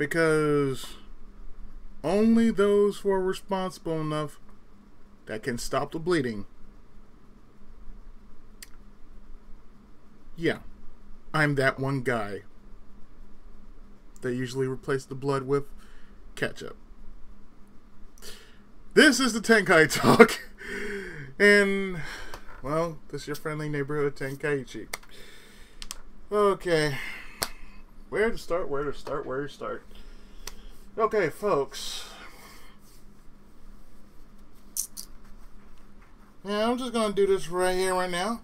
Because only those who are responsible enough that can stop the bleeding. Yeah, I'm that one guy. They usually replace the blood with ketchup. This is the Tenkai Talk. And, well, this is your friendly neighborhood Tenkaichi. Okay. Where to start, where to start, where to start. Okay, folks. Yeah, I'm just gonna do this right here, right now.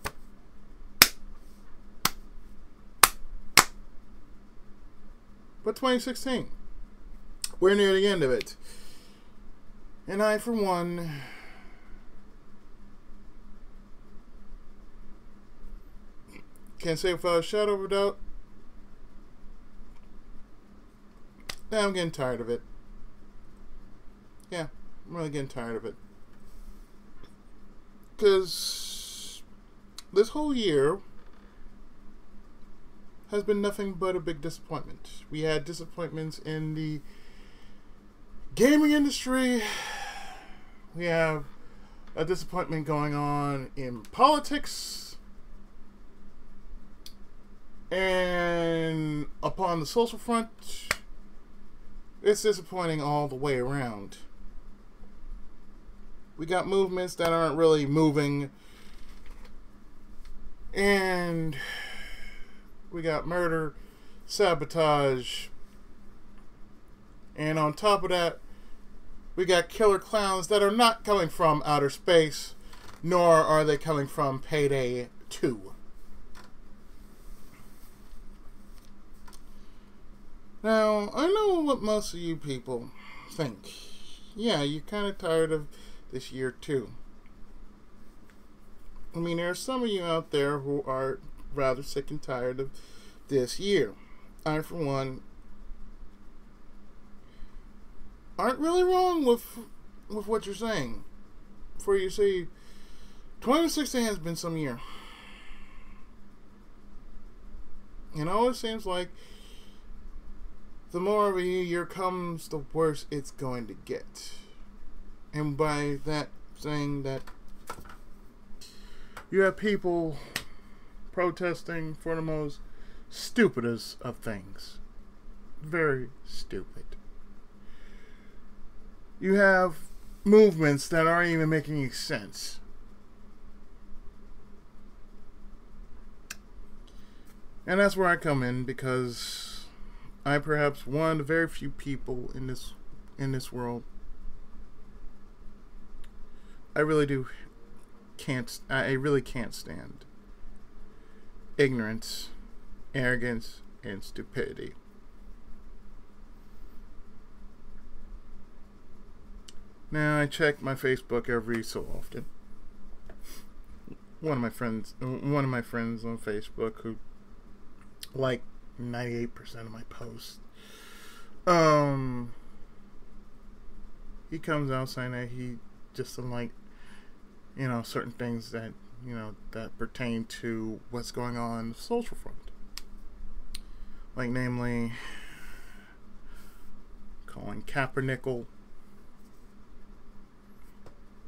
But 2016, we're near the end of it. And I, for one, can't say without a shadow of a doubt, I'm getting tired of it. Yeah, I'm really getting tired of it. Because this whole year has been nothing but a big disappointment. We had disappointments in the gaming industry. We have a disappointment going on in politics. And upon the social front, it's disappointing all the way around. We got movements that aren't really moving. And we got murder, sabotage, and on top of that, we got killer clowns that are not coming from outer space, nor are they coming from Payday 2. Now, I know what most of you people think. Yeah, you're kind of tired of this year too. I mean, there are some of you out there who are rather sick and tired of this year. I, for one, aren't really wrong with with what you're saying. For you see, 2016 has been some year. And it always seems like the more of a year comes, the worse it's going to get. And by that saying that you have people protesting for the most stupidest of things. Very stupid. You have movements that aren't even making any sense. And that's where I come in because I perhaps one of the very few people in this in this world I really do can't I really can't stand ignorance, arrogance, and stupidity. Now I check my Facebook every so often. One of my friends, one of my friends on Facebook who like 98% of my posts. Um he comes out saying that he just doesn't like you know certain things that you know that pertain to what's going on in the social front like namely Colin Kaepernick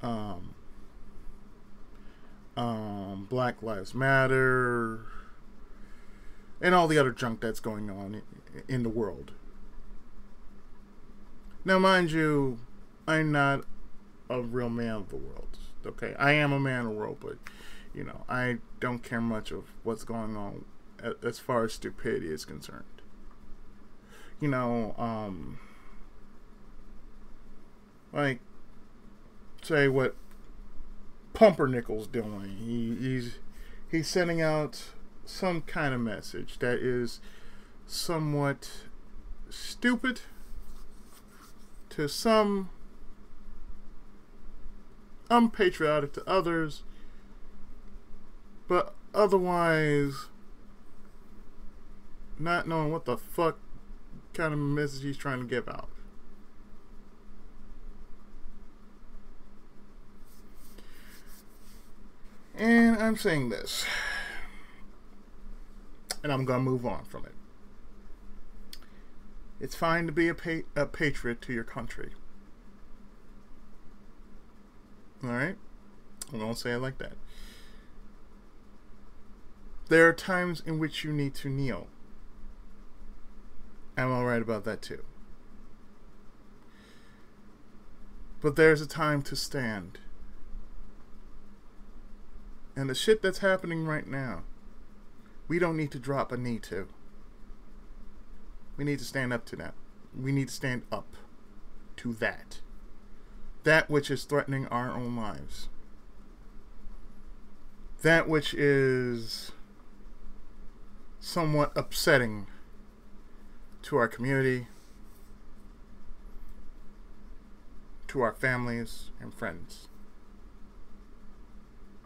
um, um, Black Lives Matter and all the other junk that's going on in the world. Now, mind you, I'm not a real man of the world. Okay, I am a man of the world, but you know, I don't care much of what's going on as far as stupidity is concerned. You know, um, like say what Pumpernickel's doing. He, he's he's sending out some kind of message that is somewhat stupid to some, unpatriotic to others, but otherwise not knowing what the fuck kind of message he's trying to give out. And I'm saying this. And I'm going to move on from it. It's fine to be a, pa- a patriot to your country. Alright? I'm going to say it like that. There are times in which you need to kneel. I'm alright about that too. But there's a time to stand. And the shit that's happening right now, we don't need to drop a knee to. We need to stand up to that. We need to stand up to that. That which is threatening our own lives. That which is somewhat upsetting to our community, to our families and friends.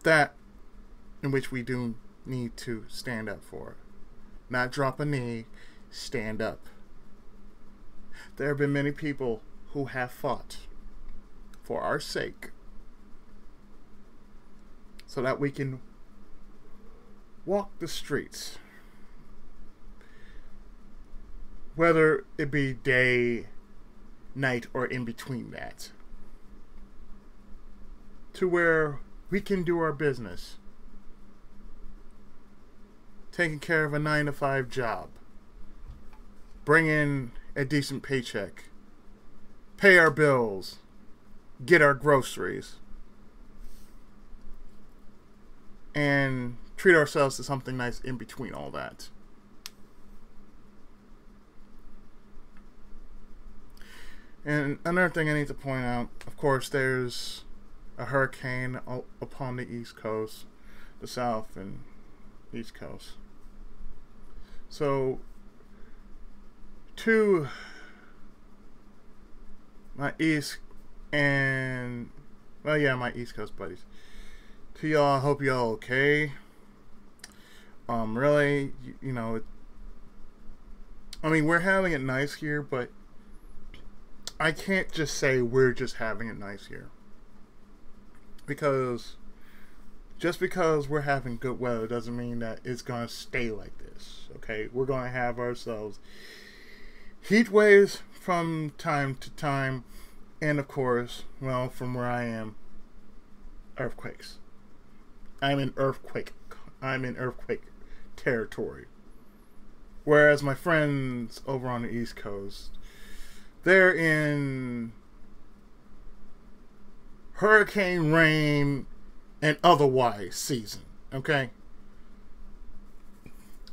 That in which we do need to stand up for. Not drop a knee, stand up. There have been many people who have fought for our sake so that we can walk the streets. Whether it be day, night, or in between that. To where we can do our business. Taking care of a 9 to 5 job. Bring in a decent paycheck. Pay our bills. Get our groceries. And treat ourselves to something nice in between all that. And another thing I need to point out, of course, there's a hurricane upon the east coast, the south and east coast. So, to my east and well, yeah, my east coast buddies. To y'all, I hope y'all okay. Um, really, you, you know, it, I mean, we're having it nice here, but I can't just say we're just having it nice here. Because just because we're having good weather doesn't mean that it's going to stay like this. Okay? We're going to have ourselves heat waves from time to time. And of course, well, from where I am, earthquakes. I'm in earthquake. I'm in earthquake territory. Whereas my friends over on the East Coast, they're in hurricane rain and otherwise season. Okay?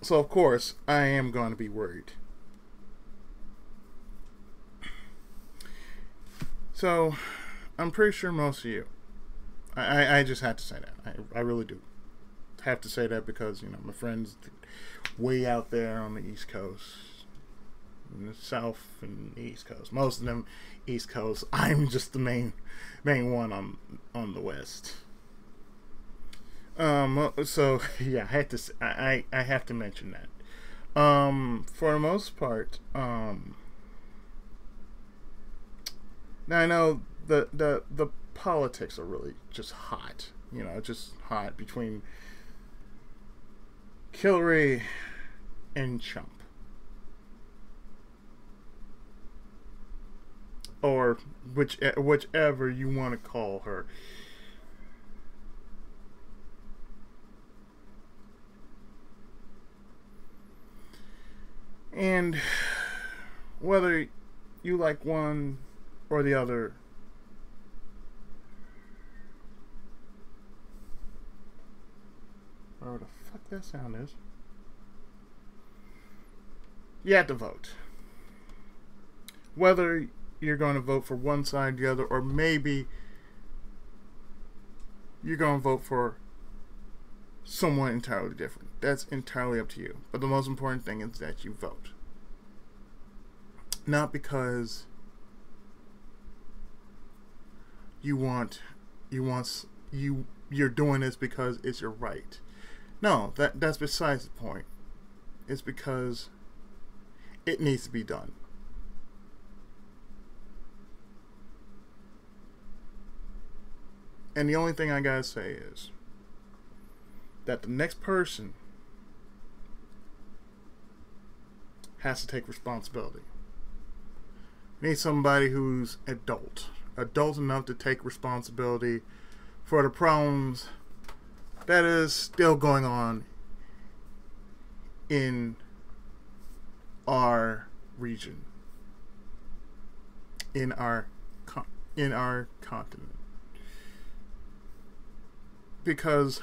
So, of course, I am going to be worried. So, I'm pretty sure most of you, I, I just had to say that. I, I really do have to say that because, you know, my friends way out there on the East Coast, the South and the East Coast. Most of them East Coast. I'm just the main main one on on the West. Um. So yeah, I had to. I I have to mention that. Um. For the most part. Um. Now I know the the the politics are really just hot. You know, just hot between Hillary and Trump. or which whichever you want to call her. And whether you like one or the other, where the fuck that sound is, you have to vote. Whether you're going to vote for one side or the other, or maybe you're going to vote for someone entirely different. That's entirely up to you. But the most important thing is that you vote. Not because you want you want you you're doing this because it's your right. No, that that's besides the point. It's because it needs to be done. And the only thing I gotta say is that the next person has to take responsibility. You need somebody who's adult, adult enough to take responsibility for the problems that is still going on in our region, in our in our continent, because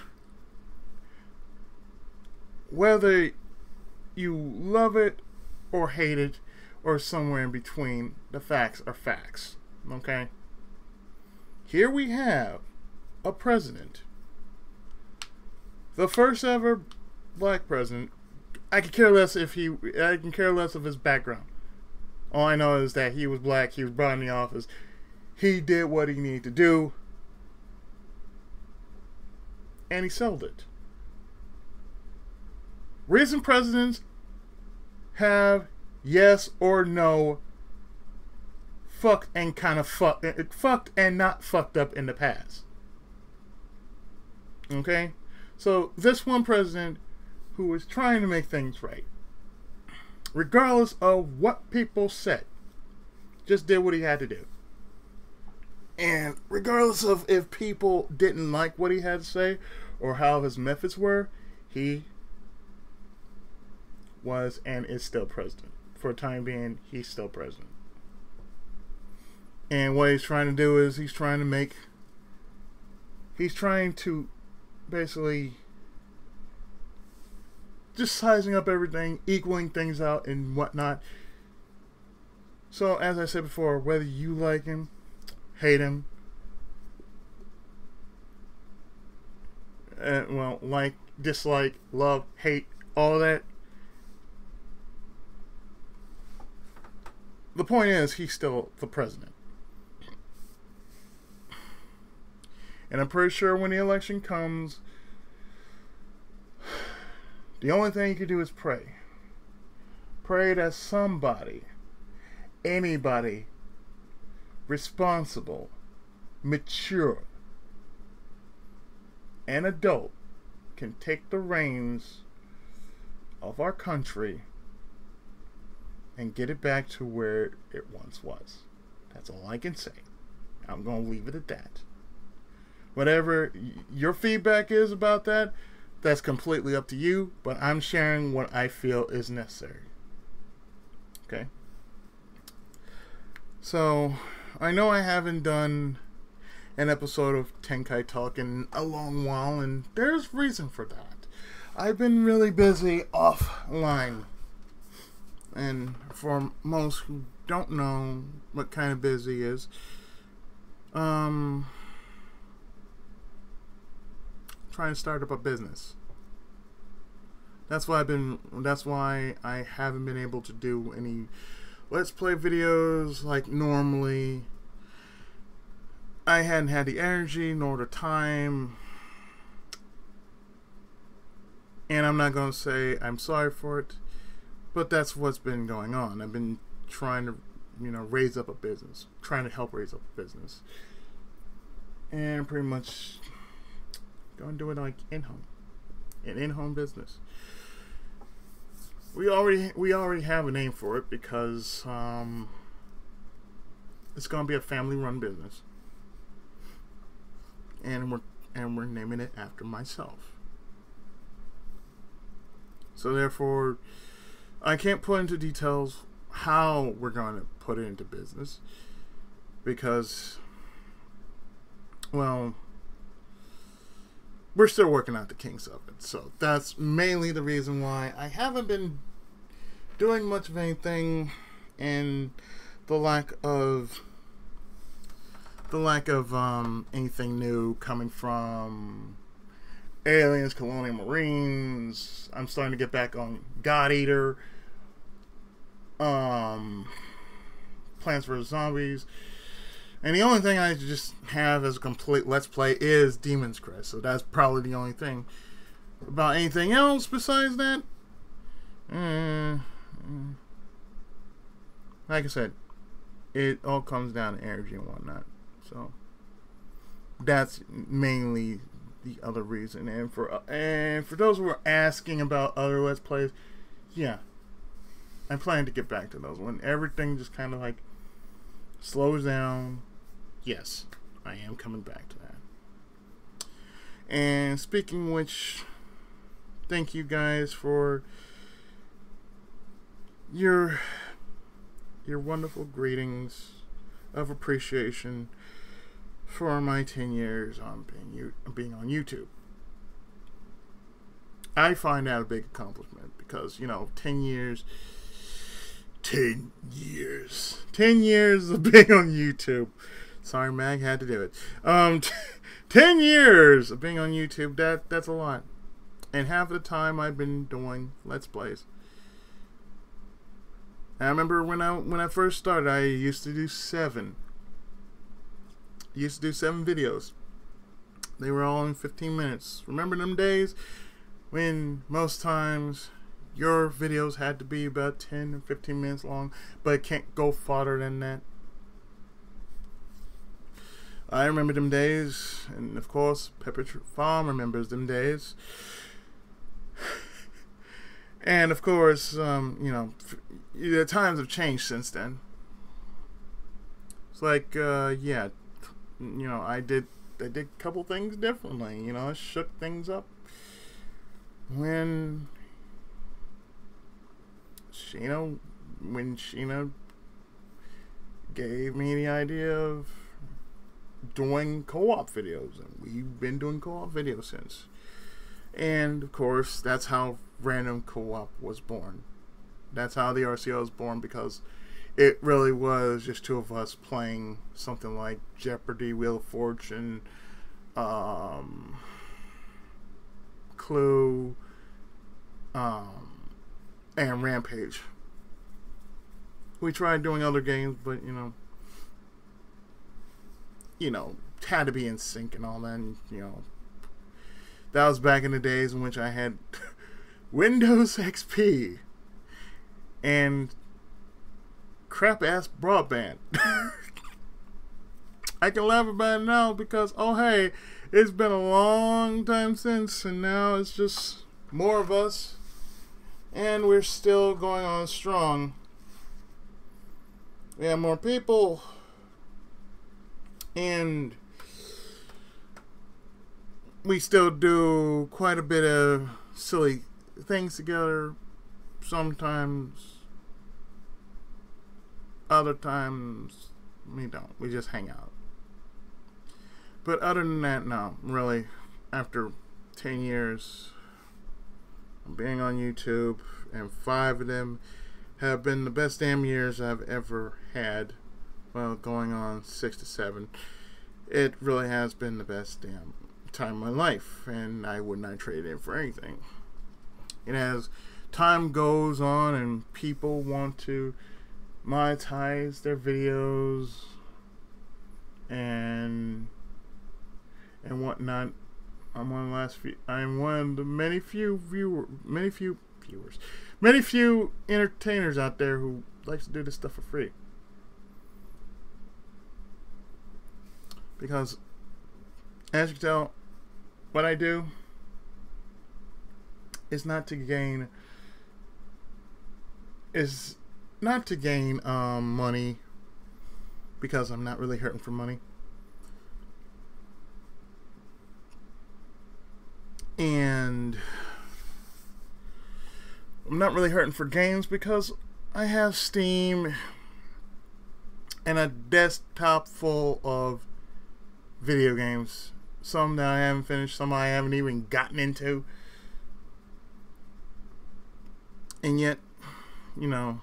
whether you love it or hate it or somewhere in between, the facts are facts. Okay? Here we have a president, the first ever black president. I could care less if he, I can care less of his background. All I know is that he was black, he was brought in the office, he did what he needed to do, and he sold it. Recent presidents have yes or no fucked and kind of fucked, eh, fucked and not fucked up in the past. Okay? So, this one president who was trying to make things right, regardless of what people said, just did what he had to do. And regardless of if people didn't like what he had to say or how his methods were, he was and is still president. For a time being, he's still president. And what he's trying to do is he's trying to make he's trying to basically just sizing up everything, equaling things out and whatnot. So as I said before, whether you like him, hate him, uh, well, like, dislike, love, hate, all that, the point is, he's still the president. And I'm pretty sure when the election comes, the only thing you can do is pray. Pray that somebody, anybody, responsible, mature, and adult can take the reins of our country and get it back to where it once was. That's all I can say. I'm going to leave it at that. Whatever your feedback is about that, that's completely up to you, but I'm sharing what I feel is necessary. Okay? So, I know I haven't done an episode of Tenkai Talk in a long while, and there's reason for that. I've been really busy offline and for most who don't know what kind of busy is, um, trying to start up a business. That's why I've been. That's why I haven't been able to do any let's play videos like normally. I hadn't had the energy nor the time. And I'm not going to say I'm sorry for it. But that's what's been going on. I've been trying to, you know, raise up a business, trying to help raise up a business, and pretty much going to do it like in home, an in home business. We already we already have a name for it because um, it's going to be a family run business, and we're and we're naming it after myself. So therefore I can't put into details how we're going to put it into business because, well, we're still working out the kinks of it. So that's mainly the reason why I haven't been doing much of anything and the lack of the lack of um, anything new coming from Aliens, Colonial Marines. I'm starting to get back on God Eater. Um, Plants vs Zombies. And the only thing I just have as a complete Let's Play is Demon's Crest. So that's probably the only thing. About anything else besides that? Mm, like I said, it all comes down to energy and whatnot. So that's mainly the other reason. And for and for those who are asking about other Let's Plays, yeah, I'm planning to get back to those when everything just kind of like slows down, yes, I am coming back to that. And speaking which, thank you guys for your your wonderful greetings of appreciation for my 10 years on being being on YouTube. I find that a big accomplishment because, you know, 10 years 10 years. 10 years of being on YouTube. Sorry, Mag had to do it. Um, t- 10 years of being on YouTube. That that's a lot. And half the time I've been doing Let's Plays. I remember when I when I first started, I used to do seven. Used to do seven videos. They were all in 15 minutes. Remember them days when most times your videos had to be about 10 or 15 minutes long, but it can't go farther than that. I remember them days, and of course, Pepper Farm remembers them days. and of course, um, you know, the times have changed since then. It's like, uh, yeah, you know, I did, I did a couple things differently. You know, I shook things up when Sheena, when Sheena gave me the idea of doing co-op videos, and we've been doing co-op videos since. And of course, that's how Random Co-op was born. That's how the RCO was born because it really was just two of us playing something like Jeopardy, Wheel of Fortune, um, Clue, um, and Rampage. We tried doing other games, but you know, you know, had to be in sync and all that. And, you know, that was back in the days in which I had Windows XP and crap ass broadband. I can laugh about it now because, oh hey, it's been a long time since, and now it's just more of us, and we're still going on strong. We have more people and we still do quite a bit of silly things together. Sometimes, other times, we don't. We just hang out. But other than that, no. Really, after 10 years of being on YouTube, and five of them have been the best damn years I've ever had well, going on six to seven, it really has been the best damn time of my life, and I would not trade it for anything. And as time goes on and people want to monetize their videos and and whatnot, I'm one of the last few. I'm one of the many few viewer, many few viewers, many few entertainers out there who likes to do this stuff for free. because as you can tell what I do is not to gain is not to gain um, money because I'm not really hurting for money. And I'm not really hurting for games because I have Steam and a desktop full of video games. Some that I haven't finished, some I haven't even gotten into. And yet, you know,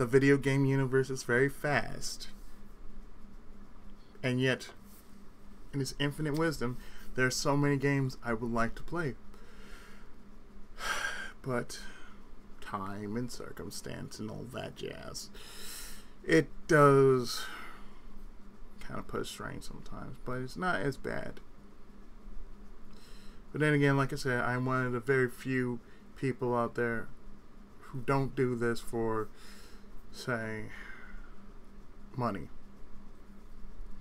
the video game universe is very fast. And yet, in its infinite wisdom, there are so many games I would like to play. But time and circumstance and all that jazz. It does kind of put a strain sometimes, but it's not as bad. But then again, like I said, I'm one of the very few people out there who don't do this for, say, money.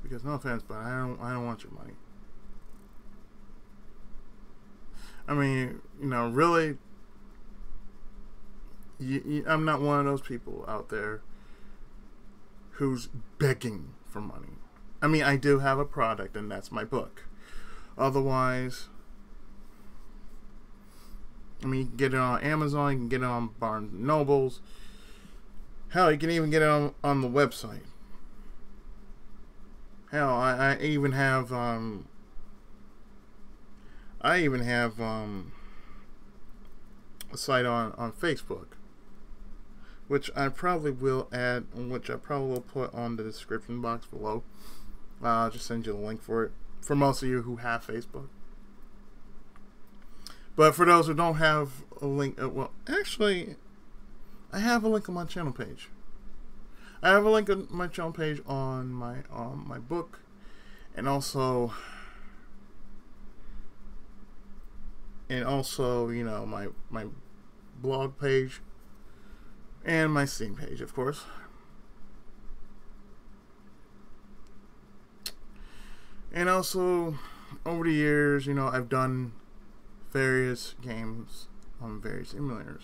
Because no offense, but I don't I don't want your money. I mean, you know, really, you, you, I'm not one of those people out there who's begging for money. I mean, I do have a product, and that's my book. Otherwise, I mean, you can get it on Amazon, you can get it on Barnes and Nobles. Hell, you can even get it on, on the website. Hell, I, I even have um, I even have um, a site on, on Facebook, which I probably will add, which I probably will put on the description box below. Uh, I'll just send you the link for it for most of you who have Facebook. But for those who don't have a link, uh, well, actually, I have a link on my channel page. I have a link on my channel page on my um, my book, and also and also you know my my blog page and my Steam page, of course. And also, over the years, you know, I've done various games on various emulators,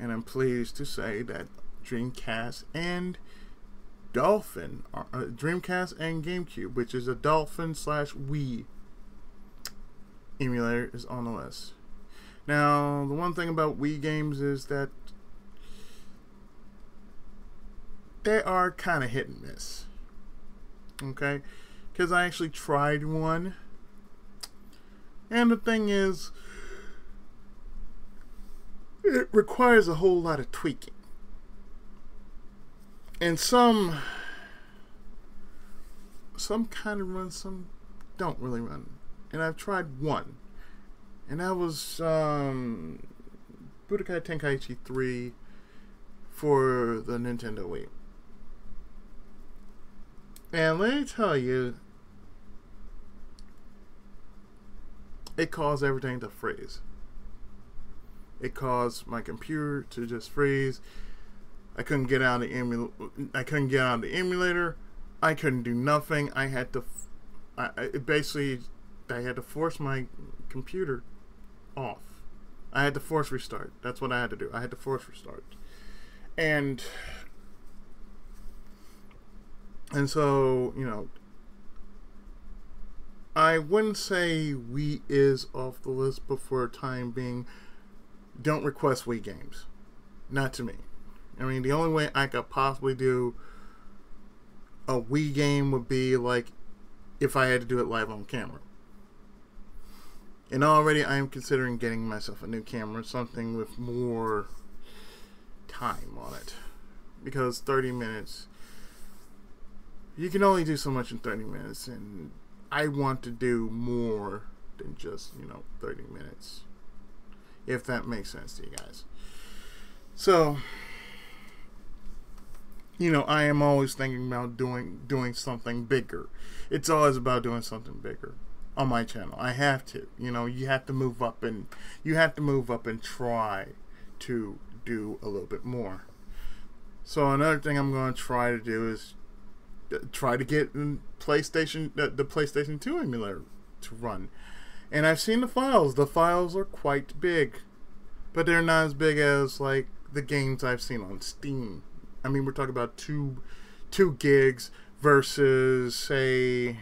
and I'm pleased to say that Dreamcast and Dolphin, uh, Dreamcast and GameCube, which is a Dolphin slash Wii emulator, is on the list. Now, the one thing about Wii games is that they are kind of hit and miss. Okay? Because I actually tried one. And the thing is, it requires a whole lot of tweaking and some some kind of run, some don't really run. And I've tried one, and that was um, Budokai Tenkaichi 3 for the Nintendo Wii. And let me tell you, it caused everything to freeze. It caused my computer to just freeze. I couldn't get out of the emulator. I couldn't get out of the emulator. I couldn't do nothing. I had to. I, I basically I had to force my computer off. I had to force restart. That's what I had to do. I had to force restart. And and so, you know, I wouldn't say Wii is off the list, but for a time being, don't request Wii games. Not to me. I mean, the only way I could possibly do a Wii game would be like if I had to do it live on camera. And already I am considering getting myself a new camera, something with more time on it. Because 30 minutes, you can only do so much in 30 minutes, and I want to do more than just, you know, 30 minutes. If that makes sense to you guys. So, you know, I am always thinking about doing doing something bigger. It's always about doing something bigger on my channel. I have to. You know, you have to move up and you have to move up and try to do a little bit more. So another thing I'm going to try to do is uh, try to get PlayStation the, the PlayStation 2 emulator to run. And I've seen the files. The files are quite big, but they're not as big as like the games I've seen on Steam. I mean, we're talking about two two gigs versus say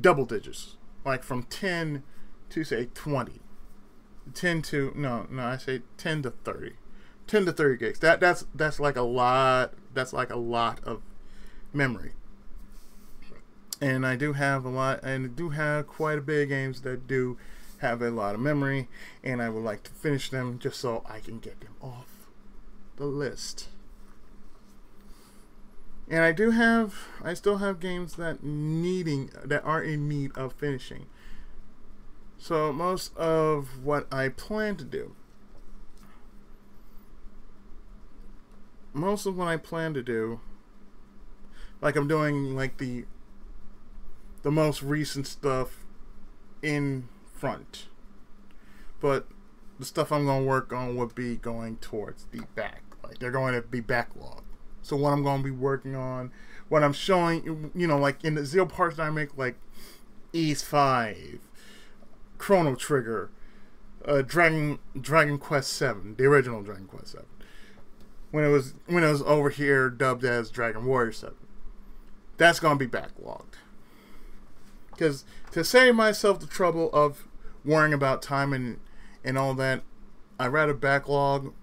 double digits, like from ten to say twenty. 10 to no no i say 10 to 30 10 to 30 gigs. That that's that's like a lot that's like a lot of memory and i do have a lot and do have quite a bit of games that do have a lot of memory, and I would like to finish them just so I can get them off the list. And I do have, I still have games that needing, that are in need of finishing. So most of what I plan to do, most of what I plan to do, like I'm doing like the, the most recent stuff in front. But the stuff I'm going to work on would be going towards the back. Like they're going to be backlog. So what I'm going to be working on, what I'm showing, you know, like in the zero parts that I make, like Ys 5, Chrono Trigger, uh, Dragon Dragon Quest 7, the original Dragon Quest 7. when it was when it was over here dubbed as Dragon Warrior Seven. That's gonna be backlogged. Because to save myself the trouble of worrying about time and and all that, I rather backlog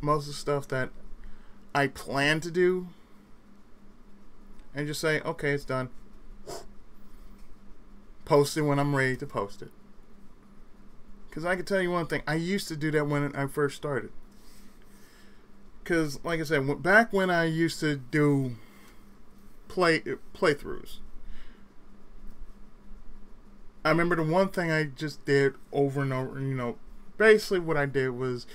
most of the stuff that I plan to do and just say, okay, it's done. Post it when I'm ready to post it. Because I can tell you one thing, I used to do that when I first started. Because, like I said, back when I used to do play uh, playthroughs, I remember the one thing I just did over and over. You know, basically what I did was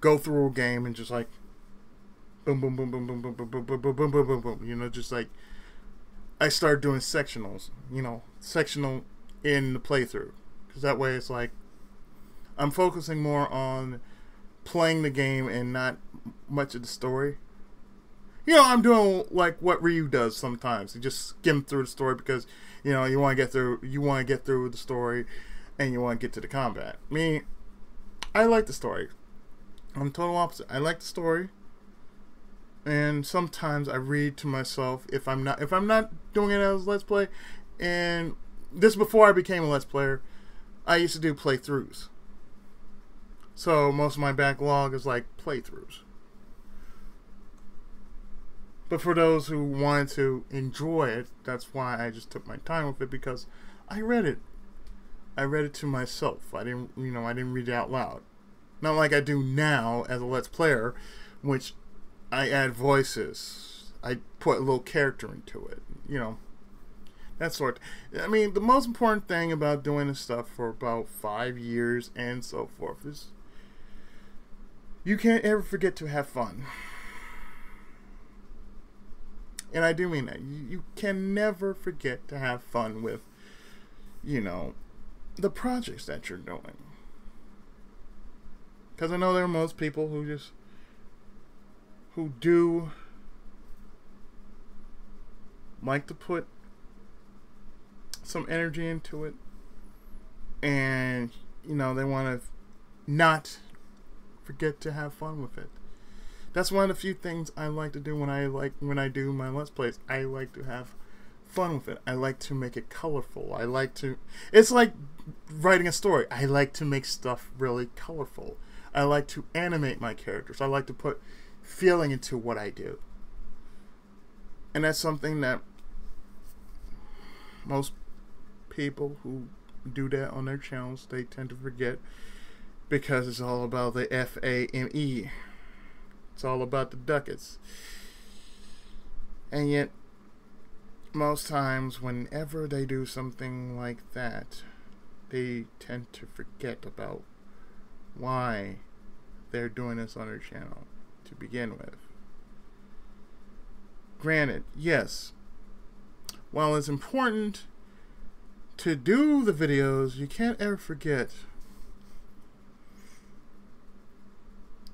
go through a game and just like boom, boom, boom, boom, boom, boom, boom, boom, boom, boom, boom, boom, boom, boom. You know, just like I started doing sectionals. You know, sectional in the playthrough because that way it's like I'm focusing more on playing the game and not much of the story. You know, I'm doing like what Ryu does sometimes. He just skim through the story because you know you want to get through you want to get through the story and you want to get to the combat. Me, I like the story. I'm total opposite. I like the story, and sometimes I read to myself if I'm not if I'm not doing it as let's play, and this before I became a let's player. I used to do playthroughs. So most of my backlog is like playthroughs. But for those who wanted to enjoy it, that's why I just took my time with it because I read it. I read it to myself. I didn't, you know, I didn't read it out loud. Not like I do now as a Let's Player, which I add voices. I put a little character into it. You know, that sort. I mean, the most important thing about doing this stuff for about five years and so forth is you can't ever forget to have fun. And I do mean that. You, can never forget to have fun with, you know, the projects that you're doing. Because I know there are most people who just, who do like to put some energy into it. And, you know, they want to not forget to have fun with it. That's one of the few things I like to do when I like when I do my let's plays. I like to have fun with it. I like to make it colorful. I like to It's like writing a story. I like to make stuff really colorful. I like to animate my characters. I like to put feeling into what I do. And that's something that most people who do that on their channels, they tend to forget because it's all about the F A M E. It's all about the ducats. And yet, most times, whenever they do something like that, they tend to forget about why they're doing this on their channel to begin with. Granted, yes, while it's important to do the videos, you can't ever forget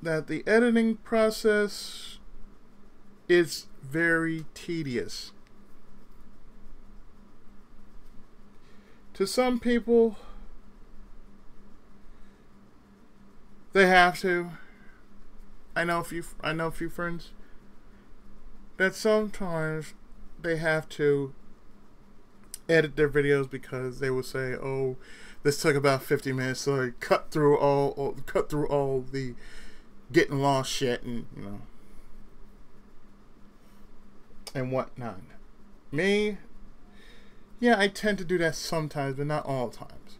that the editing process is very tedious. To some people, they have to. I know a few. I know a few friends that sometimes they have to edit their videos because they will say, "Oh, this took about 50 minutes, so I cut through all, all cut through all the getting lost shit and you know and whatnot. Me, yeah, I tend to do that sometimes, but not all times.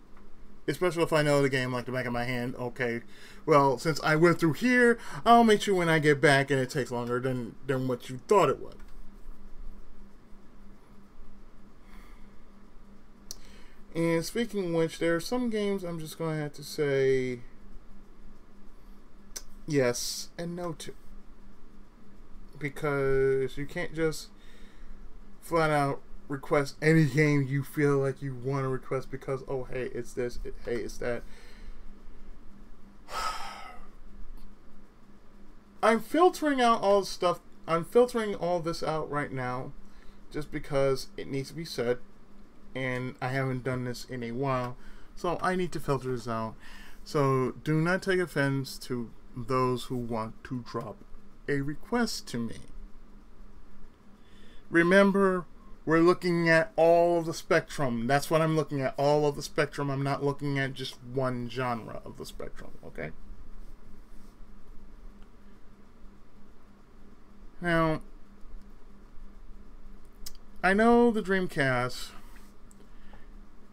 Especially if I know the game like the back of my hand. Okay, well, since I went through here, I'll make sure when I get back and it takes longer than than what you thought it would. And speaking of which, there are some games I'm just going to have to say yes and no to. Because you can't just flat out request any game you feel like you want to request because, oh, hey, it's this, it, hey, it's that. I'm filtering out all stuff. I'm filtering all this out right now just because it needs to be said. And I haven't done this in a while. So I need to filter this out. So do not take offense to those who want to drop a request to me. Remember, we're looking at all of the spectrum. That's what I'm looking at, all of the spectrum. I'm not looking at just one genre of the spectrum, okay? Now, I know the Dreamcast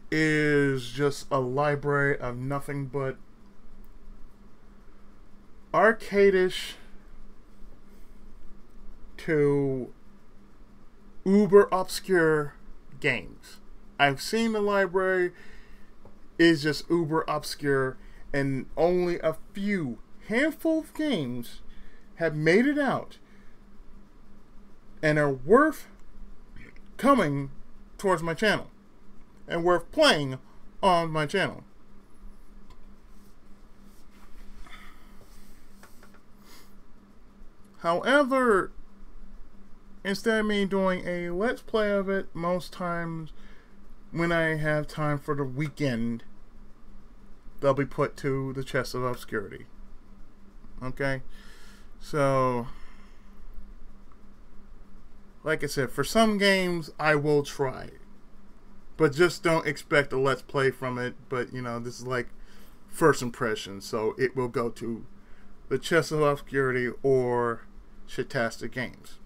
is just a library of nothing but arcadish to uber obscure games. I've seen the library is just uber obscure and only a few handful of games have made it out and are worth coming towards my channel and worth playing on my channel. However, instead of me doing a let's play of it, most times when I have time for the weekend, they'll be put to the chest of obscurity. Okay? So, like I said, for some games, I will try. But just don't expect a let's play from it. But, you know, this is like first impression. So it will go to the chest of obscurity or Shitastic Games.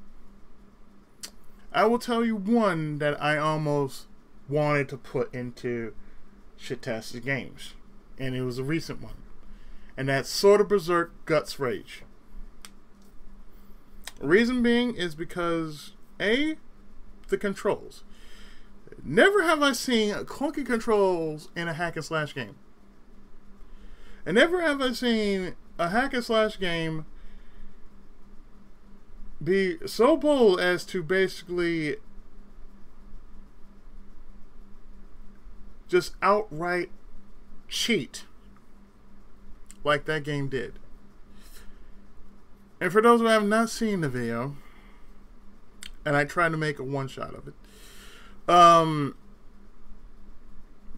I will tell you one that I almost wanted to put into Shitastic Games. And it was a recent one. And that's Sword of Berserk Guts Rage. Reason being is because a, the controls. Never have I seen clunky controls in a hack and slash game. And never have I seen a hack and slash game be so bold as to basically just outright cheat like that game did. And for those who have not seen the video, and I tried to make a one shot of it. Um,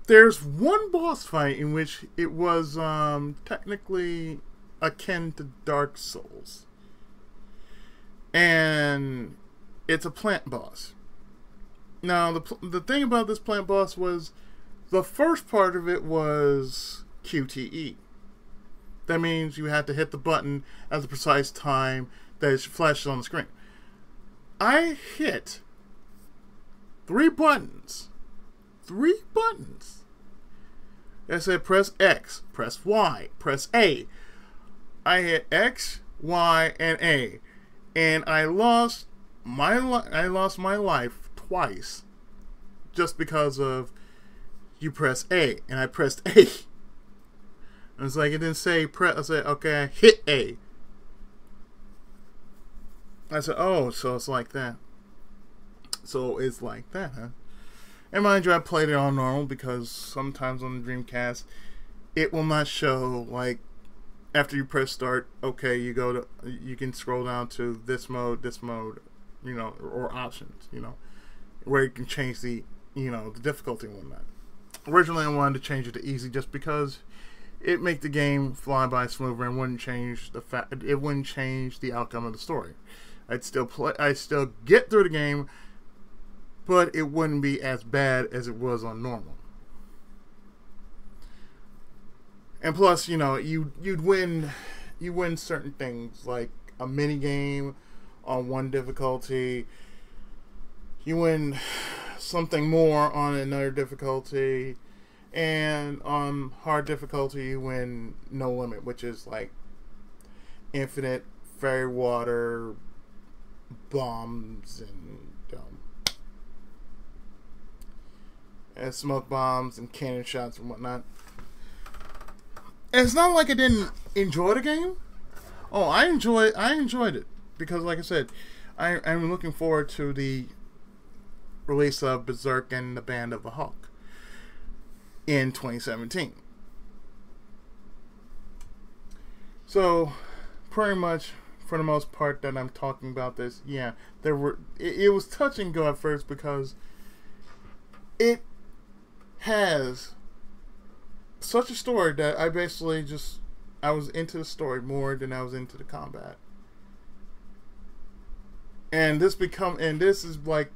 there's one boss fight in which it was um, technically akin to Dark Souls, and it's a plant boss. Now the the thing about this plant boss was the first part of it was QTE. That means you had to hit the button at the precise time that it flashes on the screen. I hit three buttons. Three buttons. I said press X, press Y, press A. I hit X, Y, and A. And I lost my I lost my life twice just because of you press A and I pressed A. It's like it didn't say press I said okay I hit A. I said, oh, so it's like that. So it's like that, huh? And mind you, I played it on normal because sometimes on the Dreamcast, it will not show like after you press start. Okay, you go to you can scroll down to this mode, this mode, you know, or options, you know, where you can change the you know the difficulty and whatnot. Originally, I wanted to change it to easy just because it make the game fly by smoother and wouldn't change the fact it wouldn't change the outcome of the story. I'd still play. I still get through the game, but it wouldn't be as bad as it was on normal. And plus, you know, you you'd win, you win certain things like a mini game on one difficulty. You win something more on another difficulty, and on hard difficulty you win no limit, which is like infinite fairy water bombs and um, and smoke bombs and cannon shots and whatnot. And it's not like I didn't enjoy the game. Oh, I enjoy I enjoyed it because, like I said, I, I'm looking forward to the release of Berserk and the Band of the Hawk in 2017. So, pretty much for the most part that I'm talking about this, yeah, there were it, it was touch and go at first because it has such a story that I basically just I was into the story more than I was into the combat. and this become and this is like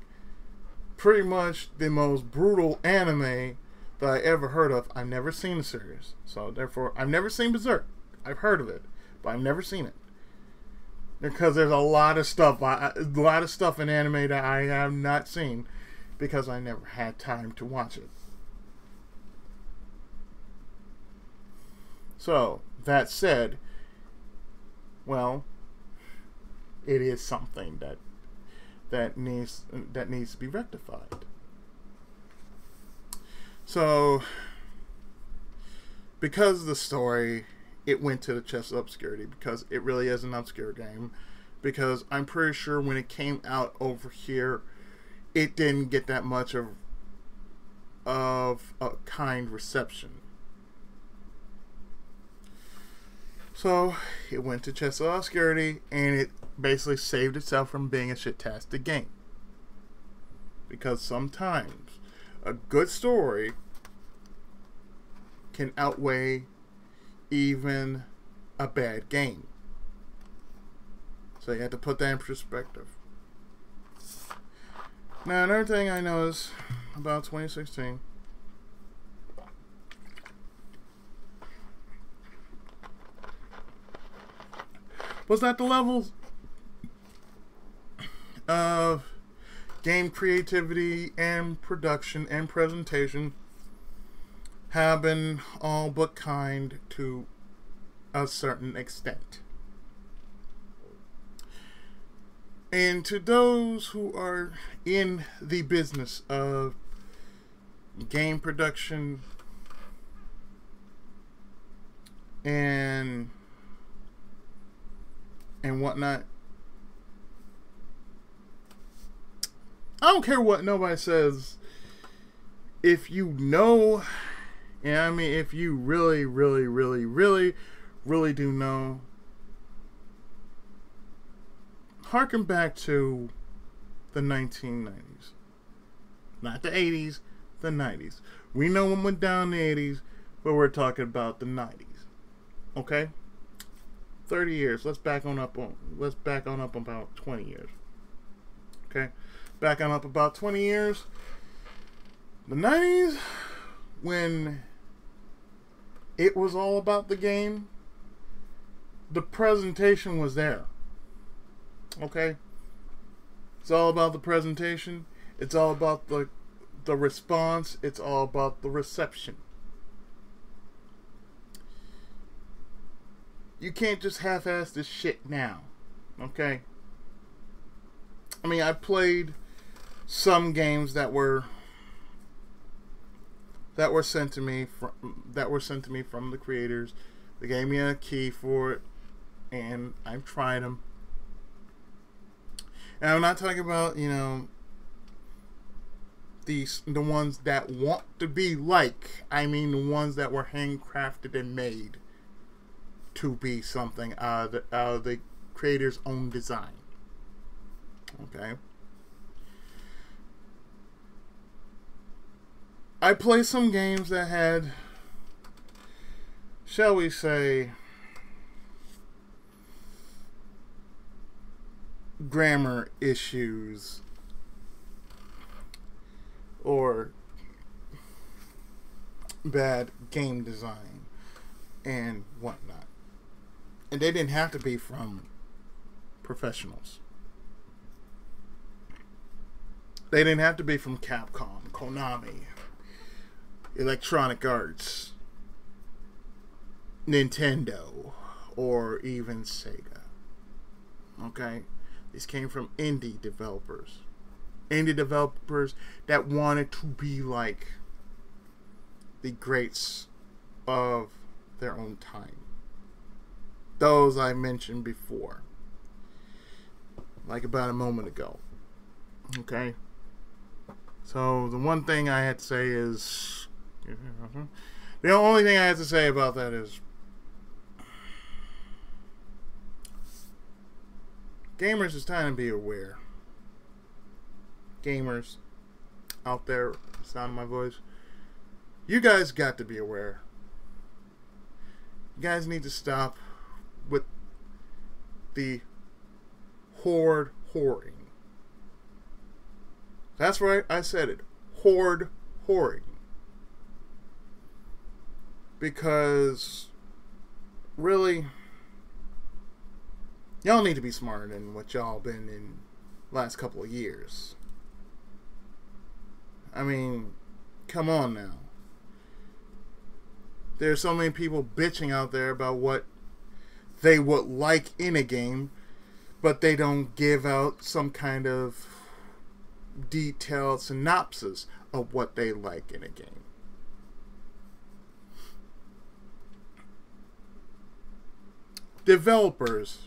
pretty much the most brutal anime that I ever heard of. I've never seen the series, so therefore I've never seen Berserk. I've heard of it, but I've never seen it because there's a lot of stuff, a lot of stuff in anime that I have not seen because I never had time to watch it. So that said, well, it is something that that needs that needs to be rectified. So because of the story, it went to the chest of obscurity because it really is an obscure game. Because I'm pretty sure when it came out over here, it didn't get that much of of a kind reception. So it went to chest of obscurity, and it basically saved itself from being a shit-tastic game. Because sometimes a good story can outweigh even a bad game. So you have to put that in perspective. Now, another thing I noticed about 2016 was that the levels of game creativity and production and presentation have been all but kind to a certain extent. And to those who are in the business of game production and and whatnot, I don't care what nobody says. If you know and I mean, if you really, really, really, really, really do know, harken back to the 1990s. Not the 80s, the 90s. We know what went down in the 80s, but we're talking about the 90s. Okay? 30 years. Let's back on up on let's back on up about 20 years. Okay? Back on up about 20 years. The 90s when it was all about the game. The presentation was there. Okay? It's all about the presentation. It's all about the the response. It's all about the reception. You can't just half-ass this shit now. Okay? I mean, I played some games that were that were sent to me from that were sent to me from the creators. They gave me a key for it, and I've tried them. And I'm not talking about you know these the ones that want to be like. I mean the ones that were handcrafted and made to be something out of the, out of the creator's own design. Okay. I played some games that had, shall we say, grammar issues or bad game design and whatnot. And they didn't have to be from professionals. They didn't have to be from Capcom, Konami, Electronic Arts, Nintendo, or even Sega. Okay? These came from indie developers. Indie developers that wanted to be like the greats of their own time. Those I mentioned before. Like about a moment ago. Okay? So the one thing I had to say is the only thing I have to say about that is gamers, it's time to be aware. Gamers out there, sound of my voice, you guys got to be aware. You guys need to stop the horde whoring. That's right, I said it. Hoard hoarding. Because really y'all need to be smarter than what y'all been in last couple of years. I mean, come on now. There's so many people bitching out there about what they would like in a game, but they don't give out some kind of detailed synopsis of what they like in a game. Developers,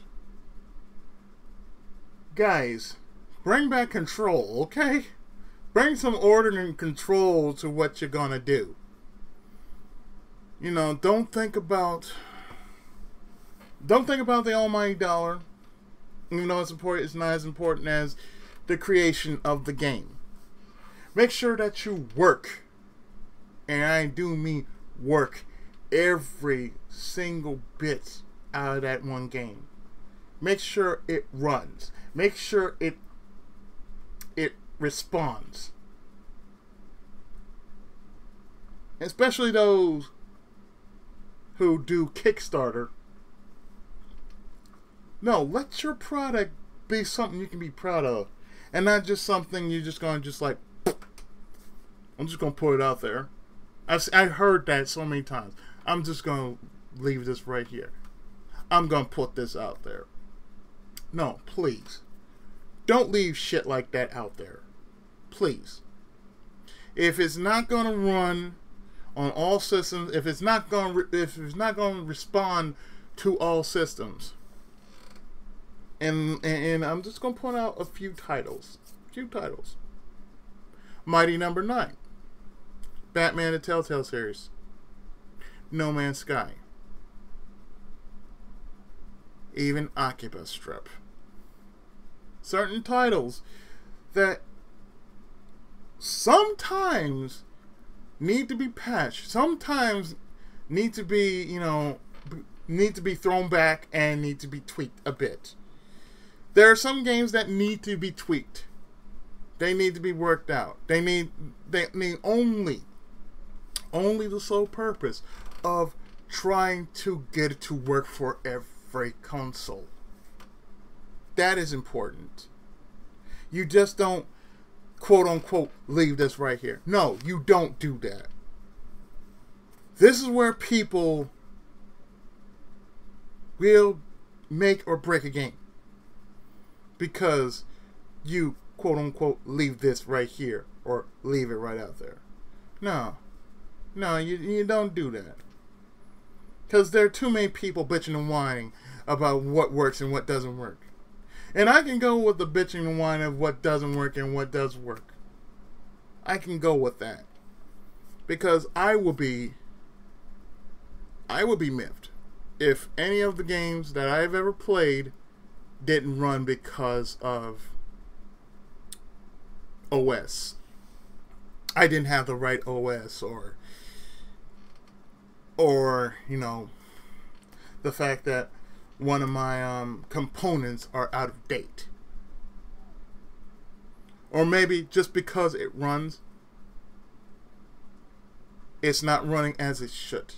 guys, bring back control, okay? Bring some order and control to what you're gonna do. You know, don't think about don't think about the almighty dollar. Even though it's important, it's not as important as the creation of the game. Make sure that you work, and I do mean work every single bit out of that one game. Make sure it runs. Make sure it it responds. Especially those who do Kickstarter. No, let your product be something you can be proud of. And not just something you're just going to just like, I'm just going to put it out there. I've, I heard that so many times. I'm just going to leave this right here. I'm going to put this out there. No, please. Don't leave shit like that out there. Please. If it's not going to run on all systems, if it's not going if it's not going to respond to all systems, and, and I'm just going to point out a few titles, a few titles. Mighty Number no. Nine, Batman: The Telltale Series, No Man's Sky, even Occupus Strip. Certain titles that sometimes need to be patched, sometimes need to be, you know, need to be thrown back and need to be tweaked a bit. There are some games that need to be tweaked. They need to be worked out. They need they need only only the sole purpose of trying to get it to work for every console. That is important. You just don't quote unquote leave this right here. No, you don't do that. This is where people will make or break a game. Because you quote unquote leave this right here or leave it right out there. No. No, you, you don't do that. Because there are too many people bitching and whining about what works and what doesn't work. And I can go with the bitching and whining of what doesn't work and what does work. I can go with that. Because I will be I will be miffed if any of the games that I've ever played didn't run because of OS. I didn't have the right OS or or, you know, the fact that one of my um, components are out of date. Or maybe just because it runs, it's not running as it should.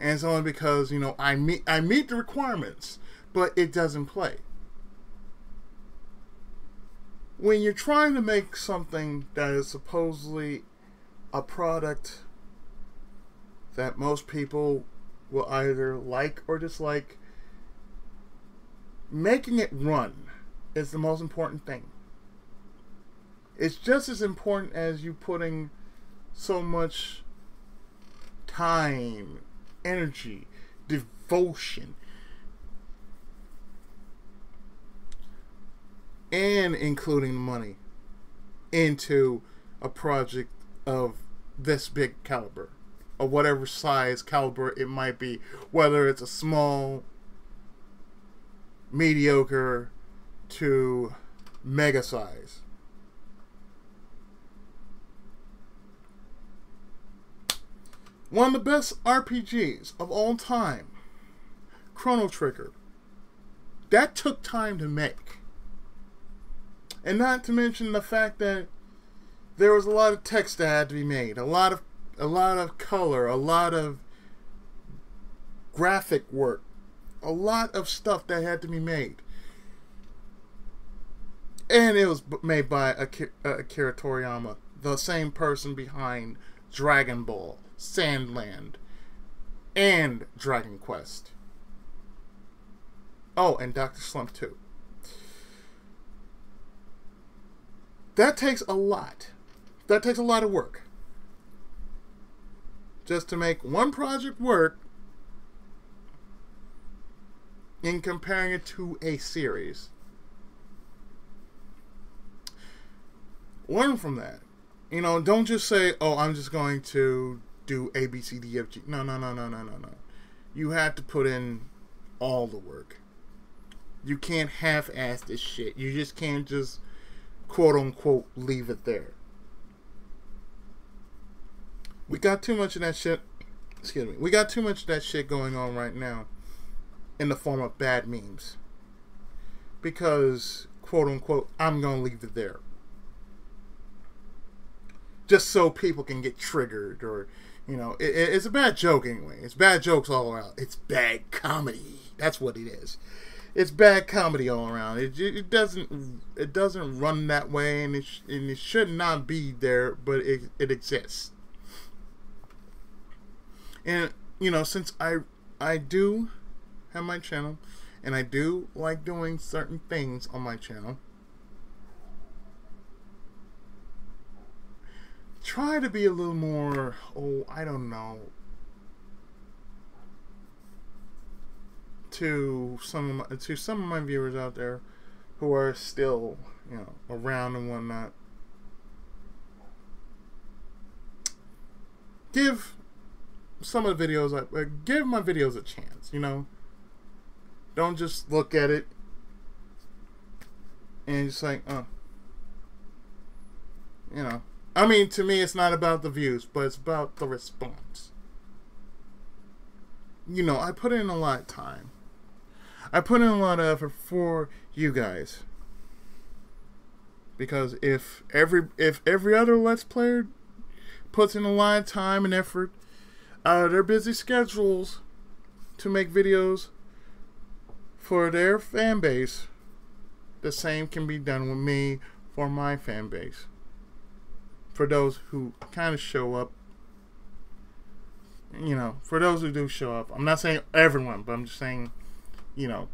And it's only because, you know, I meet I meet the requirements, but it doesn't play. When you're trying to make something that is supposedly a product that most people will either like or dislike. Making it run is the most important thing. It's just as important as you putting so much time, energy, devotion, and including money into a project of this big caliber or whatever size caliber it might be, whether it's a small, mediocre to mega size. One of the best RPGs of all time, Chrono Trigger. That took time to make. And not to mention the fact that there was a lot of text that had to be made, a lot of a lot of color, a lot of graphic work, a lot of stuff that had to be made. And it was made by uh, Akira Toriyama, the same person behind Dragon Ball, Sandland, and Dragon Quest. Oh, and Dr. Slump too. That takes a lot. That takes a lot of work. Just to make one project work in comparing it to a series. Learn from that. You know, don't just say, "Oh, I'm just going to do A, B, C, D, F, G." No, no, no, no, no, no, no. You have to put in all the work. You can't half-ass this shit. You just can't just quote unquote leave it there. We got too much of that shit. Excuse me. We got too much of that shit going on right now in the form of bad memes. Because, quote unquote, I'm going to leave it there. Just so people can get triggered or, you know, it, it's a bad joke anyway. It's bad jokes all around. It's bad comedy. That's what it is. It's bad comedy all around. It, it doesn't it doesn't run that way, and it sh- and it should not be there, but it it exists. And you know, since I I do have my channel, and I do like doing certain things on my channel. Try to be a little more, oh, I don't know, to some of my, to some of my viewers out there who are still, you know, around and whatnot. Give some of the videos, uh, give my videos a chance, you know. Don't just look at it and just like, oh. You know. I mean, to me, it's not about the views, but it's about the response. You know, I put in a lot of time. I put in a lot of effort for you guys. Because if every if every other Let's Player puts in a lot of time and effort out of their busy schedules to make videos for their fan base, the same can be done with me for my fan base. For those who kind of show up, you know, for those who do show up, I'm not saying everyone, but I'm just saying, you know,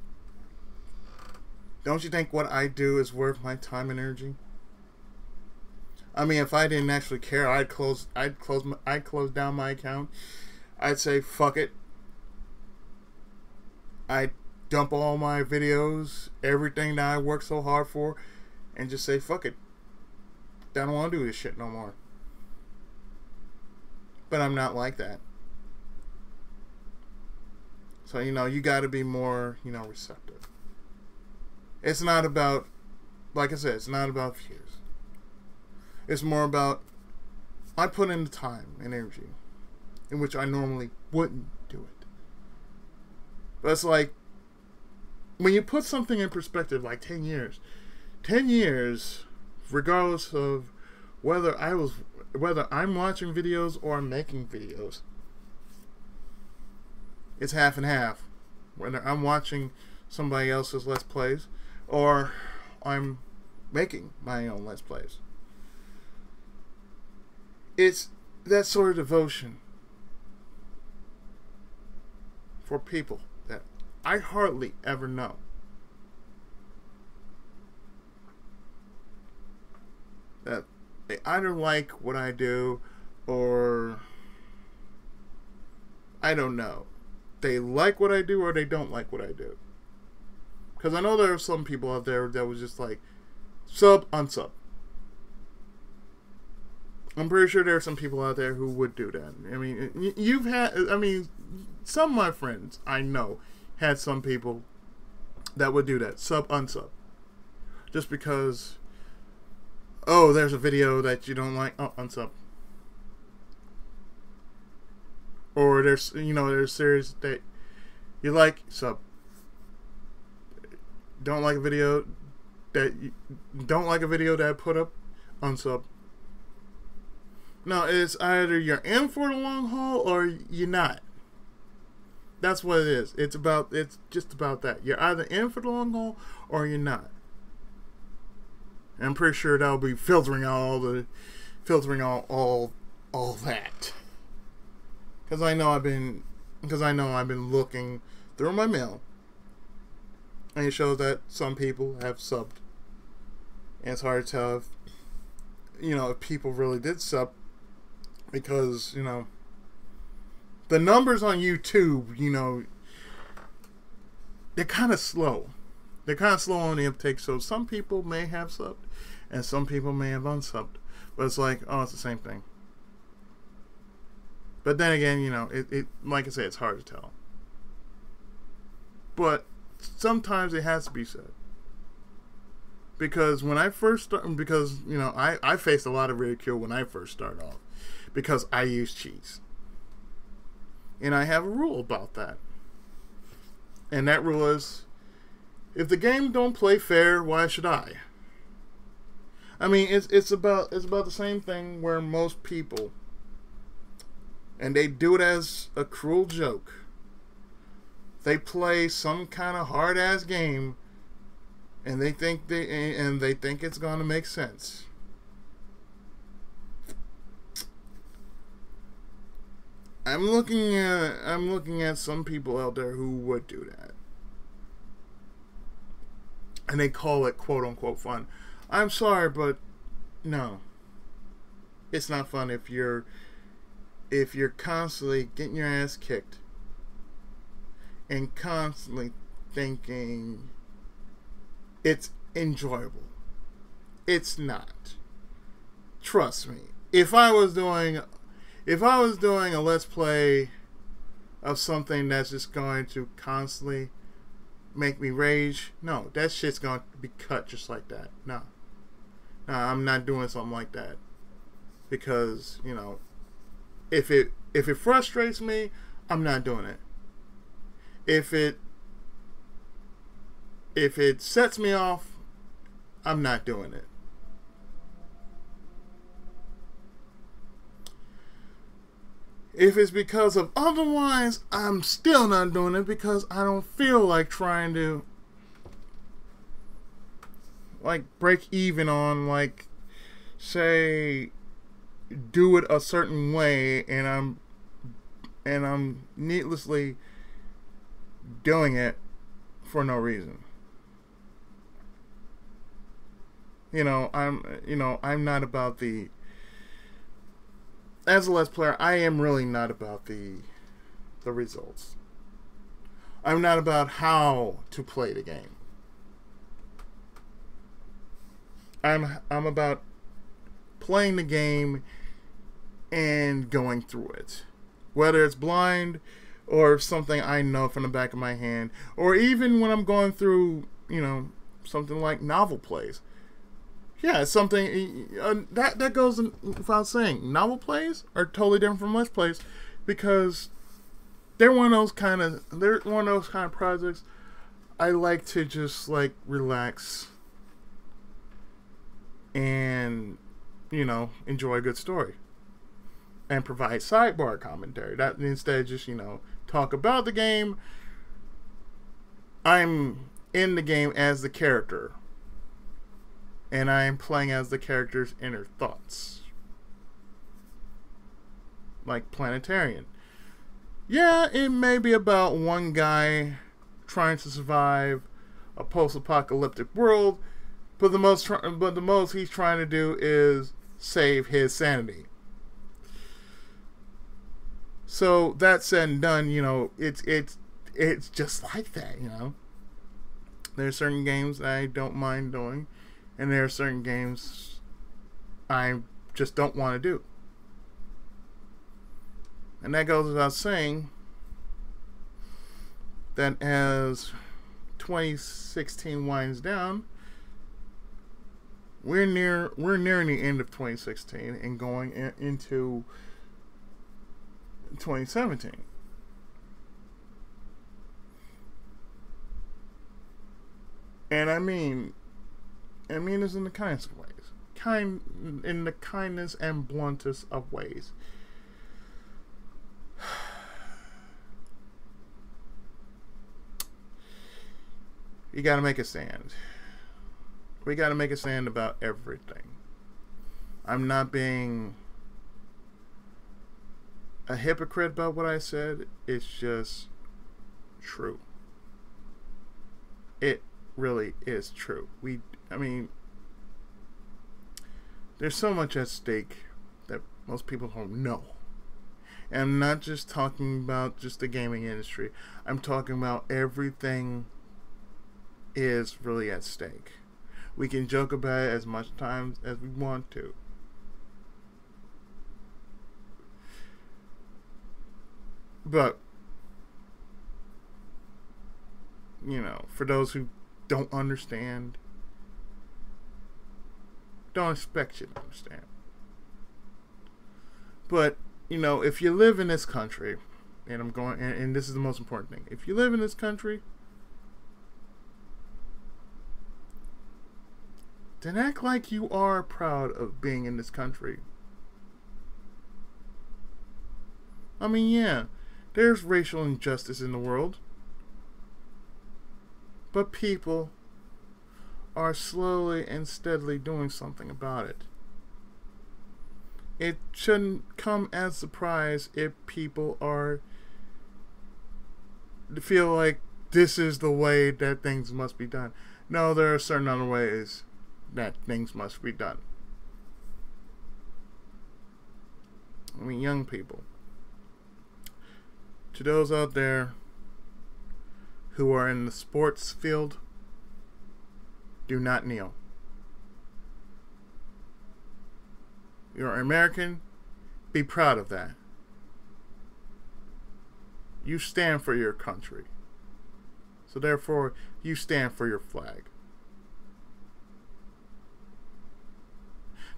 don't you think what I do is worth my time and energy? I mean, if I didn't actually care, I'd close, I'd close, my, I'd close down my account. I'd say fuck it. I'd dump all my videos, everything that I worked so hard for, and just say, fuck it. I don't want to do this shit no more. But I'm not like that. So, you know, you got to be more, you know, receptive. It's not about, like I said, it's not about views. It's more about, I put in the time and energy in which I normally wouldn't do it. But it's like, when you put something in perspective, like 10 years, 10 years, regardless of whether I was, whether I'm watching videos or I'm making videos, it's half and half. Whether I'm watching somebody else's Let's Plays or I'm making my own Let's Plays. It's that sort of devotion for people. That I hardly ever know. That they either like what I do or I don't know. They like what I do or they don't like what I do. Because I know there are some people out there that was just like sub, unsub. I'm pretty sure there are some people out there who would do that. I mean, you've had, I mean, some of my friends I know had some people that would do that sub unsub just because oh there's a video that you don't like oh unsub or there's you know there's series that you like sub don't like a video that you don't like a video that I put up, unsub. No, it's either you're in for the long haul or you're not. That's what it is. It's about it's just about that. You're either in for the long haul or you're not. I'm pretty sure that'll be filtering out all the filtering out all all that. Cuz I know I've been because I know I've been looking through my mail and it shows that some people have subbed. And it's hard to tell if you know if people really did sub because, you know, the numbers on YouTube, you know, they're kind of slow. They're kind of slow on the uptake. So some people may have subbed, and some people may have unsubbed. But it's like, oh, it's the same thing. But then again, you know, it, it like I say, it's hard to tell. But sometimes it has to be said. Because when I first start, because you know, I I faced a lot of ridicule when I first started off, because I use cheats. And I have a rule about that. And that rule is if the game don't play fair, why should I? I mean, it's it's about it's about the same thing where most people and they do it as a cruel joke. They play some kind of hard ass game and they think they and they think it's going to make sense. I'm looking at I'm looking at some people out there who would do that. And they call it quote unquote fun. I'm sorry, but no. It's not fun if you're if you're constantly getting your ass kicked and constantly thinking it's enjoyable. It's not. Trust me. If I was doing if I was doing a let's play of something that's just going to constantly make me rage, no, that shit's going to be cut just like that. No. No, I'm not doing something like that. Because, you know, if it if it frustrates me, I'm not doing it. If it if it sets me off, I'm not doing it. If it's because of otherwise, I'm still not doing it because I don't feel like trying to like break even on like say do it a certain way and I'm and I'm needlessly doing it for no reason. You know, I'm you know, I'm not about the as a Let's Player, I am really not about the the results. I'm not about how to play the game. I'm I'm about playing the game and going through it. Whether it's blind or something I know from the back of my hand, or even when I'm going through, you know, something like novel plays. Yeah, something uh, that that goes without saying. Novel plays are totally different from let's plays because they're one of those kind of they're one of those kind of projects I like to just like relax and you know enjoy a good story and provide sidebar commentary. That instead just you know talk about the game, I'm in the game as the character and I am playing as the character's inner thoughts. Like Planetarian. Yeah, it may be about one guy trying to survive a post-apocalyptic world, but the most but the most he's trying to do is save his sanity. So that said and done, you know, it's it's it's just like that, you know. There are certain games I don't mind doing and there are certain games I just don't want to do. And that goes without saying that as 2016 winds down, we're near we're nearing the end of 2016 and going in, into 2017. And I mean, I mean this in the kindest of ways. Kind in the kindness and bluntest of ways. You gotta make a stand. We gotta make a stand about everything. I'm not being a hypocrite about what I said. It's just true. It really is true. We, I mean, there's so much at stake that most people don't know. And I'm not just talking about just the gaming industry. I'm talking about everything is really at stake. We can joke about it as much times as we want to. But, you know, for those who don't understand, don't expect you to understand. But, you know, if you live in this country, and I'm going, and, and this is the most important thing, if you live in this country, then act like you are proud of being in this country. I mean, yeah, there's racial injustice in the world. But people are slowly and steadily doing something about it. It shouldn't come as a surprise if people are feel like this is the way that things must be done. No, there are certain other ways that things must be done. I mean, young people to those out there who are in the sports field, do not kneel. You're American, be proud of that. You stand for your country. So therefore, you stand for your flag.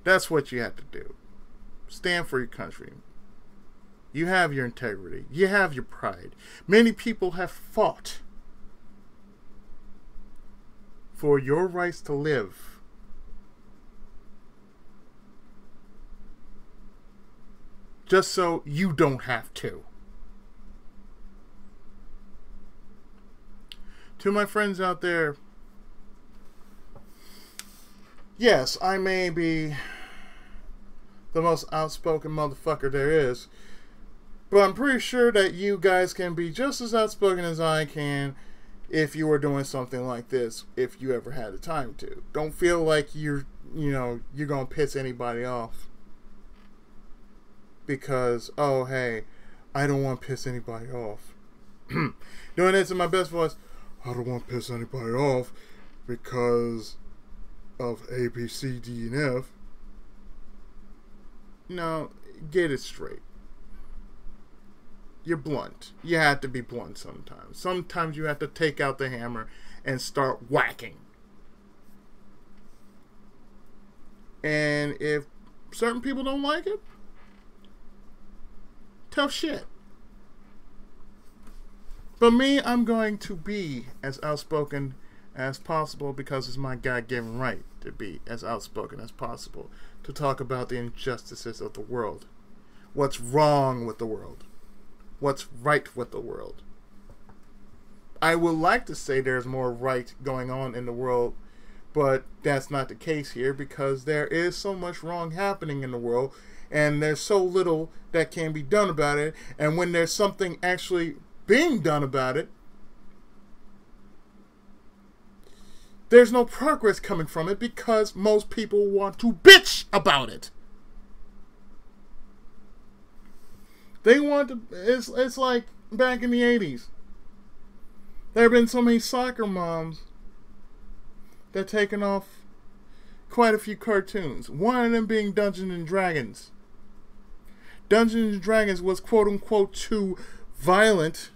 That's what you have to do. Stand for your country. You have your integrity. You have your pride. Many people have fought for your rights to live. Just so you don't have to. To my friends out there, yes, I may be the most outspoken motherfucker there is but I'm pretty sure that you guys can be just as outspoken as I can if you were doing something like this, if you ever had the time to. Don't feel like you're, you know, you're going to piss anybody off. Because, oh, hey, I don't want to piss anybody off. doing this in my best voice, I don't want to piss anybody off because of A, B, C, D, and F. No, get it straight you're blunt. You have to be blunt sometimes. Sometimes you have to take out the hammer and start whacking. And if certain people don't like it, tough shit. But me, I'm going to be as outspoken as possible because it's my God given right to be as outspoken as possible to talk about the injustices of the world. What's wrong with the world? what's right with the world. I would like to say there's more right going on in the world, but that's not the case here because there is so much wrong happening in the world and there's so little that can be done about it. And when there's something actually being done about it, there's no progress coming from it because most people want to bitch about it. They want to. It's it's like back in the '80s. There have been so many soccer moms that taken off quite a few cartoons. One of them being Dungeons and Dragons. Dungeons and Dragons was quote unquote too violent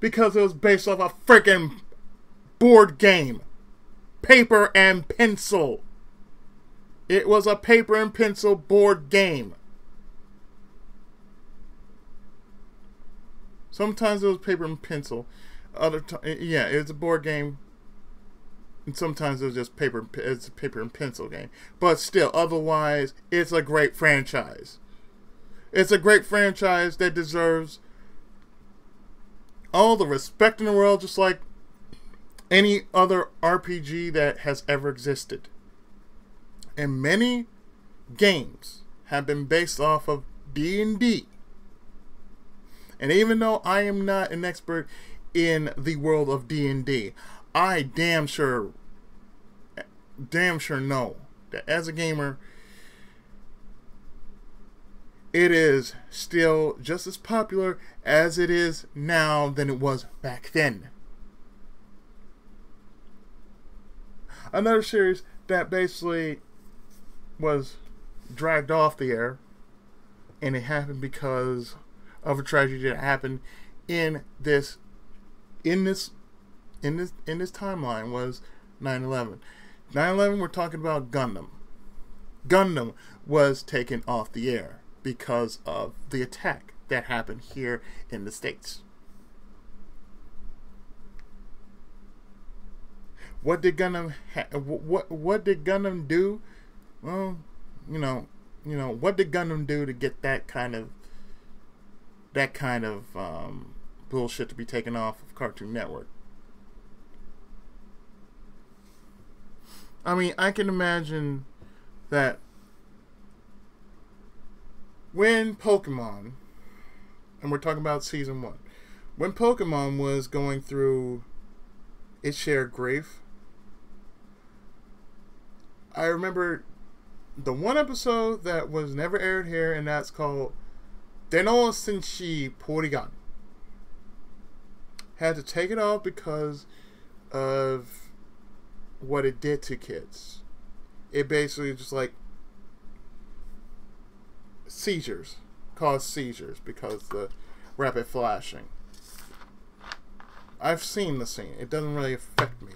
because it was based off a freaking board game. Paper and pencil. It was a paper and pencil board game. Sometimes it was paper and pencil. Other yeah, it was a board game. And sometimes it was just paper. It's a paper and pencil game, but still, otherwise, it's a great franchise. It's a great franchise that deserves all the respect in the world, just like any other RPG that has ever existed. And many games have been based off of D&D. And even though I am not an expert in the world of D&D, I damn sure damn sure know that as a gamer it is still just as popular as it is now than it was back then. Another series that basically was dragged off the air and it happened because of a tragedy that happened in this in this in this in this timeline was 9/11. 9/11 we're talking about Gundam. Gundam was taken off the air because of the attack that happened here in the states. What did Gundam ha- what what did Gundam do? Well, you know, you know, what did Gundam do to get that kind of that kind of um, bullshit to be taken off of Cartoon Network? I mean, I can imagine that when Pokemon, and we're talking about season one, when Pokemon was going through its share of grief, I remember the one episode that was never aired here, and that's called Denno Senshi Porygon. Had to take it off because of what it did to kids. It basically just like seizures, caused seizures because the rapid flashing. I've seen the scene. It doesn't really affect me.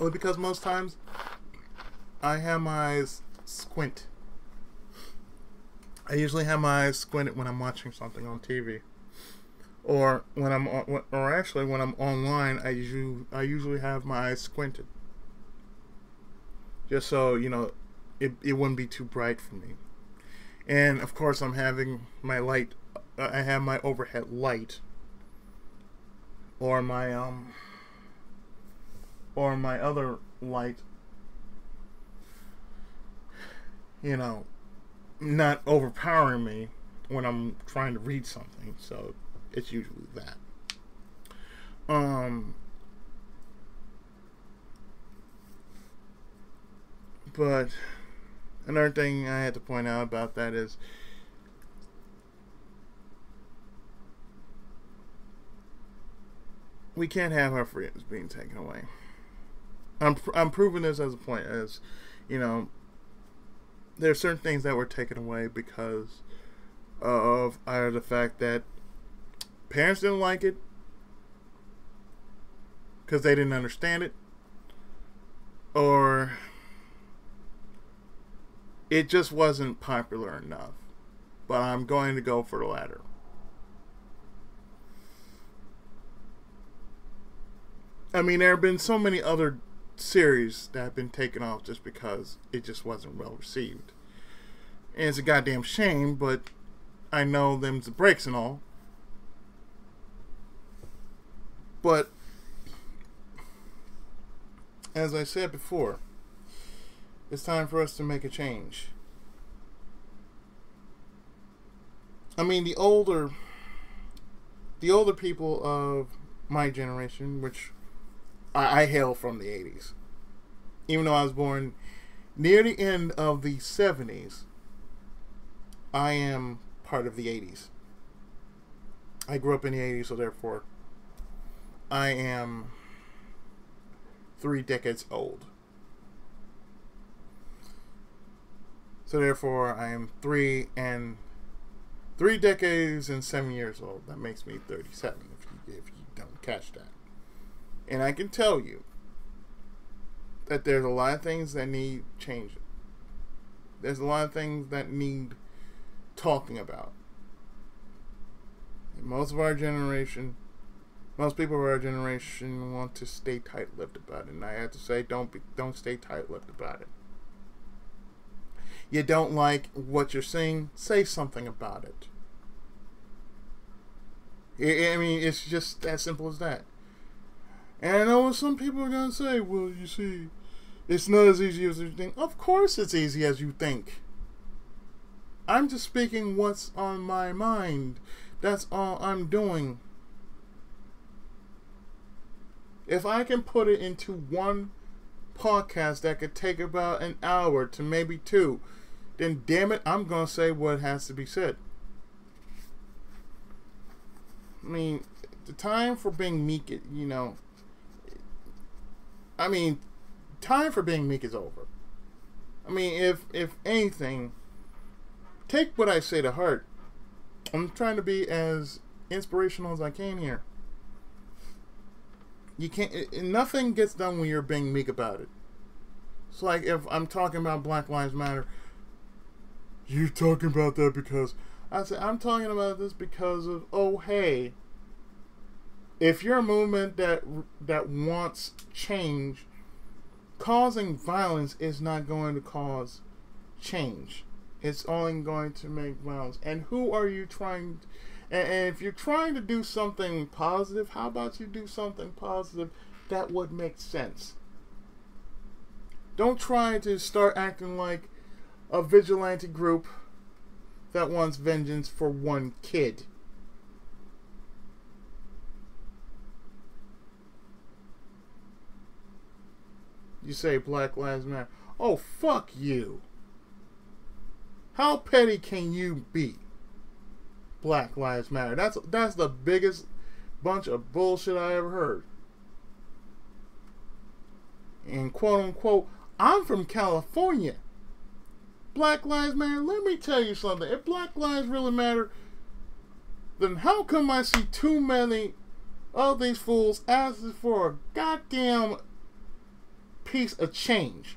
Only because most times I have my eyes squint. I usually have my eyes squinted when I'm watching something on TV, or when I'm on, or actually when I'm online. I usually I usually have my eyes squinted, just so you know it it wouldn't be too bright for me. And of course, I'm having my light. I have my overhead light, or my um or my other light, you know, not overpowering me when I'm trying to read something. So it's usually that. Um, but another thing I had to point out about that is we can't have our freedoms being taken away. I'm I'm proving this as a point as, you know, there are certain things that were taken away because of either the fact that parents didn't like it because they didn't understand it, or it just wasn't popular enough. But I'm going to go for the latter. I mean, there have been so many other series that have been taken off just because it just wasn't well received. And it's a goddamn shame, but I know them's the breaks and all. But as I said before, it's time for us to make a change. I mean, the older the older people of my generation, which I, I hail from the 80s. Even though I was born near the end of the 70s, I am part of the 80s. I grew up in the 80s, so therefore, I am three decades old. So therefore, I am three and three decades and seven years old. That makes me 37 if you, if you don't catch that. And I can tell you that there's a lot of things that need changing. There's a lot of things that need talking about. Most of our generation, most people of our generation want to stay tight-lipped about it, and I have to say, don't be, don't stay tight-lipped about it. You don't like what you're seeing, say something about it. I mean, it's just as simple as that. And I know what some people are gonna say. Well, you see, it's not as easy as you think. Of course, it's easy as you think. I'm just speaking what's on my mind. That's all I'm doing. If I can put it into one podcast that could take about an hour to maybe two, then damn it, I'm going to say what has to be said. I mean, the time for being meek, you know, I mean, time for being meek is over. I mean, if if anything, take what I say to heart. I'm trying to be as inspirational as I can here. You can't. Nothing gets done when you're being meek about it. It's like if I'm talking about Black Lives Matter. You talking about that because I said I'm talking about this because of oh hey. If you're a movement that that wants change, causing violence is not going to cause change. It's only going to make violence. And who are you trying? And, and if you're trying to do something positive, how about you do something positive that would make sense? Don't try to start acting like a vigilante group that wants vengeance for one kid. You say Black Lives Matter. Oh, fuck you. How petty can you be? Black Lives Matter. That's that's the biggest bunch of bullshit I ever heard. And quote unquote, I'm from California. Black Lives Matter. Let me tell you something. If Black Lives really matter, then how come I see too many of these fools asking for a goddamn piece of change?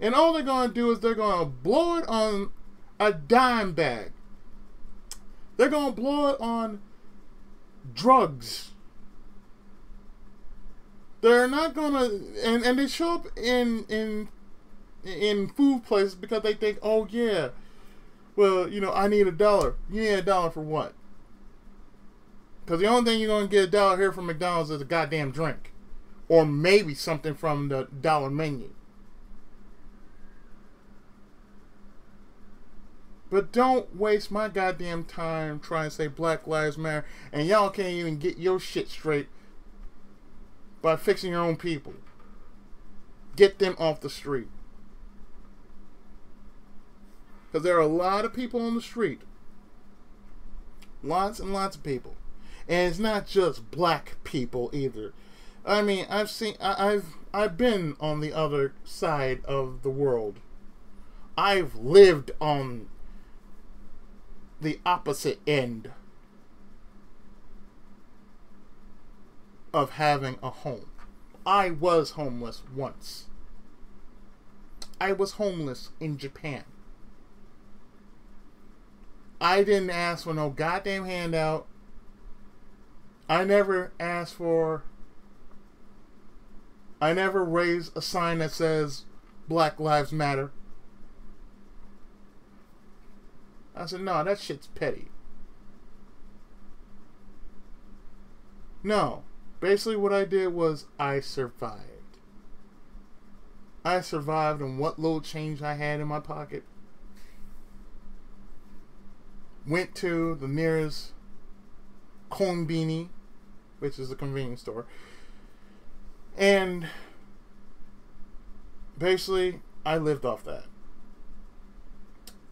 And all they're going to do is they're going to blow it on a dime bag. They're going to blow it on drugs. They're not going to and and they show up in in in food places because they think, "Oh yeah, well, you know, I need a dollar. You need a dollar for what?" Because the only thing you're going to get a dollar here from McDonald's is a goddamn drink. Or maybe something from the dollar menu. But don't waste my goddamn time trying to say Black Lives Matter and y'all can't even get your shit straight by fixing your own people. Get them off the street. Because there are a lot of people on the street. Lots and lots of people. And it's not just black people either. I mean, I've seen, I, I've, I've been on the other side of the world. I've lived on the opposite end of having a home. I was homeless once. I was homeless in Japan. I didn't ask for no goddamn handout. I never asked for. I never raise a sign that says Black Lives Matter. I said, no, that shit's petty. No. Basically, what I did was I survived. I survived on what little change I had in my pocket. Went to the nearest Konbini, which is a convenience store. And basically, I lived off that.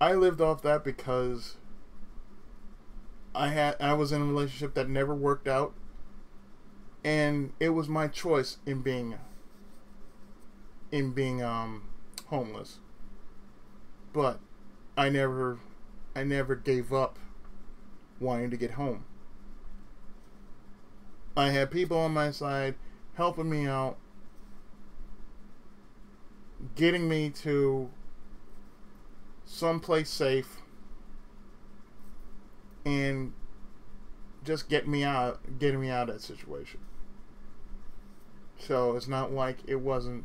I lived off that because I had I was in a relationship that never worked out and it was my choice in being in being um homeless. But I never I never gave up wanting to get home. I had people on my side helping me out, getting me to someplace safe and just get me out, getting me out of that situation. So it's not like it wasn't,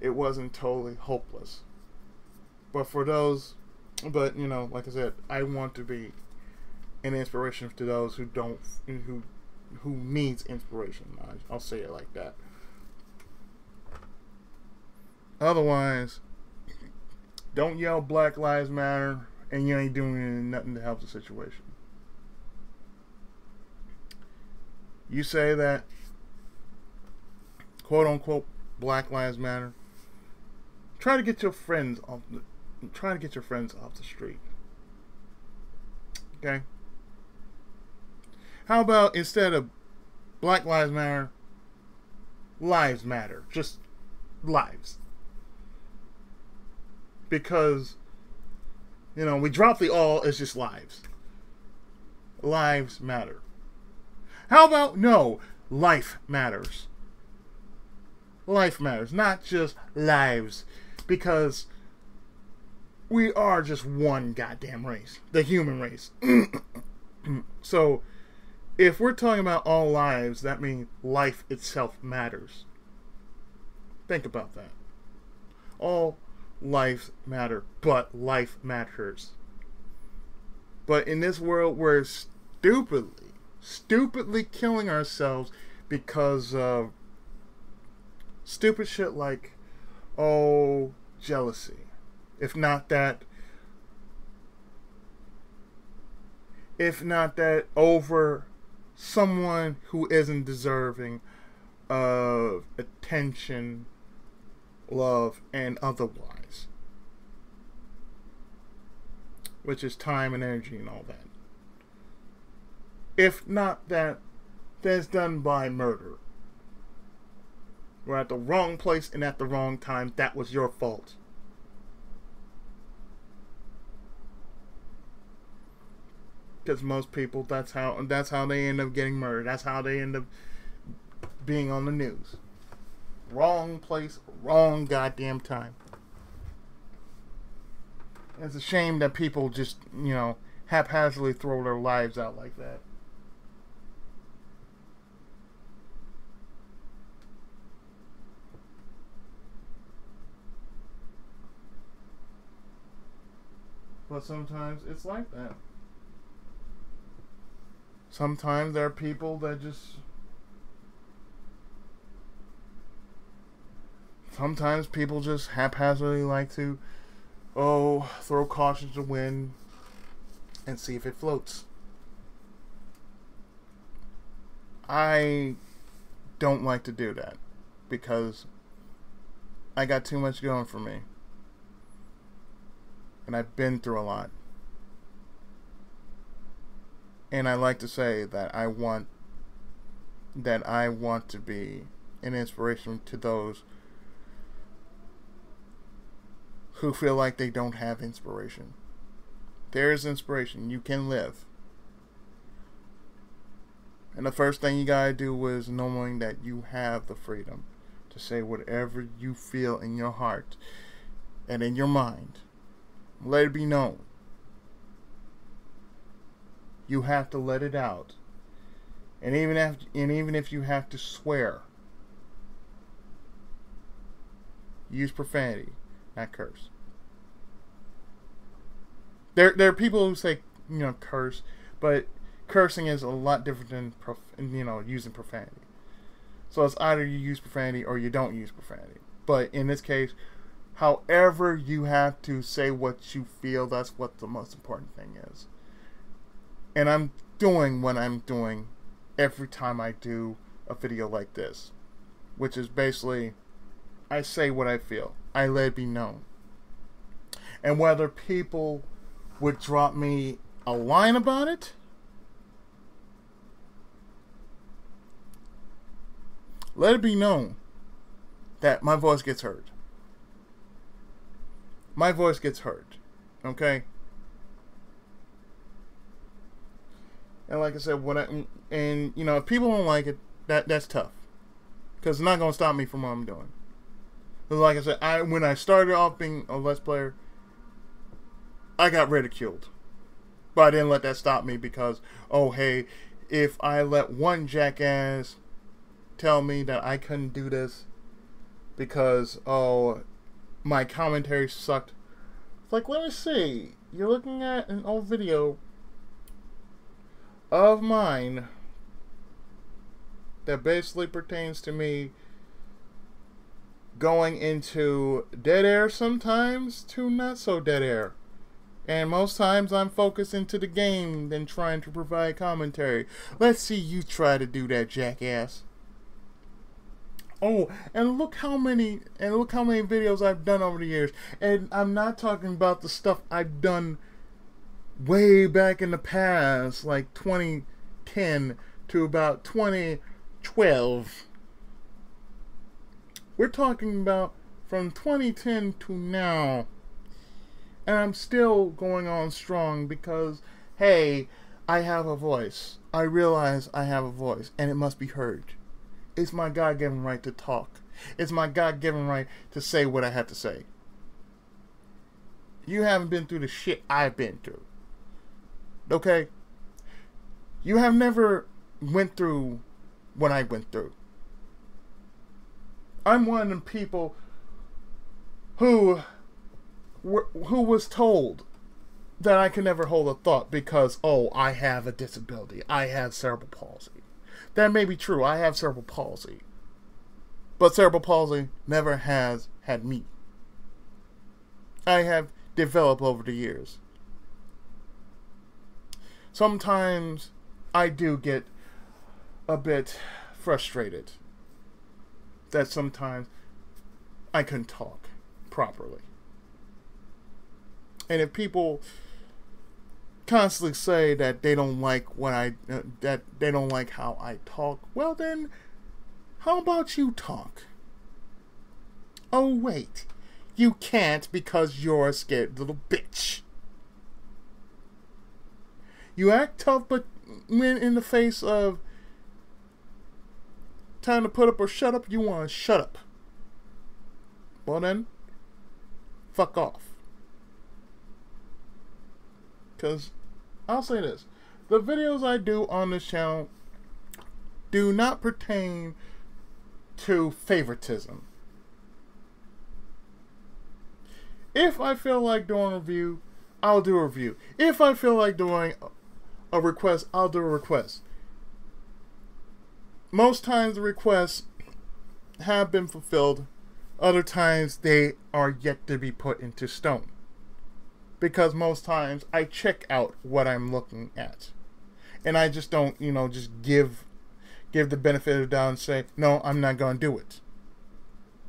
it wasn't totally hopeless. But for those, but you know, like I said, I want to be an inspiration to those who don't, who, who needs inspiration. I'll say it like that. Otherwise, don't yell Black Lives Matter and you ain't doing nothing to help the situation. You say that quote unquote Black Lives Matter. Try to get your friends off the, try to get your friends off the street. Okay? How about instead of Black Lives Matter, lives matter. Just lives? Because you know we drop the all it's just lives. Lives matter. How about no life matters. Life matters not just lives. Because we are just one goddamn race the human race. So if we're talking about all lives that means life itself matters think about that all lives matter, but life matters. But in this world, we're stupidly, stupidly killing ourselves because of stupid shit like, oh, jealousy. If not that, if not that, over someone who isn't deserving of attention, love, and otherwise. which is time and energy and all that. If not that, that's done by murder. We're at the wrong place and at the wrong time. That was your fault. Because most people, that's how that's how they end up getting murdered. That's how they end up being on the news. Wrong place, wrong goddamn time. It's a shame that people just, you know, haphazardly throw their lives out like that. But sometimes it's like that. Sometimes there are people that just. Sometimes people just haphazardly like to oh, throw caution to wind and see if it floats. I don't like to do that because I got too much going for me. And I've been through a lot. And I like to say that I want that I want to be an inspiration to those who feel like they don't have inspiration. There is inspiration. You can live. And the first thing you gotta do is knowing that you have the freedom to say whatever you feel in your heart and in your mind. Let it be known. You have to let it out. And even if and even if you have to swear, use profanity not curse. There, there are people who say you know curse, but cursing is a lot different than prof- you know using profanity. So it's either you use profanity or you don't use profanity. But in this case, however you have to say what you feel, that's what the most important thing is. And I'm doing what I'm doing every time I do a video like this, which is basically I say what I feel. I let it be known. And whether people would drop me a line about it, let it be known that my voice gets heard. My voice gets heard. Okay? And like I said, when I and you know, if people don't like it, that that's tough. Cuz it's not going to stop me from what I'm doing like I said, I when I started off being a Let's Player, I got ridiculed But I didn't let that stop me because, oh, hey, if I let one jackass tell me that I couldn't do this because, oh, my commentary sucked. It's like, let me see. You're looking at an old video of mine that basically pertains to me going into dead air sometimes to not so dead air. And most times I'm focused into the game than trying to provide commentary. Let's see you try to do that, jackass. Oh, and look how many and look how many videos I've done over the years. And I'm not talking about the stuff I've done way back in the past, like 2010 to about 2012. We're talking about from 2010 to now. And I'm still going on strong because, hey, I have a voice. I realize I have a voice and it must be heard. It's my God given right to talk. It's my God given right to say what I have to say. You haven't been through the shit I've been through. Okay? You have never went through what I went through. I'm one of them people who who was told that I can never hold a thought because oh I have a disability. I have cerebral palsy. That may be true. I have cerebral palsy. But cerebral palsy never has had me. I have developed over the years. Sometimes I do get a bit frustrated that sometimes I can talk properly. And if people constantly say that they don't like what I uh, that they don't like how I talk, well then how about you talk? Oh wait. You can't because you're a scared little bitch. You act tough but when in the face of time to put up or shut up, you want to shut up. Well then, fuck off. Because I'll say this the videos I do on this channel do not pertain to favoritism. If I feel like doing a review, I'll do a review. If I feel like doing a request, I'll do a request. Most times the requests have been fulfilled, other times they are yet to be put into stone because most times I check out what I'm looking at. And I just don't, you know, just give give the benefit of the doubt and say, "No, I'm not going to do it."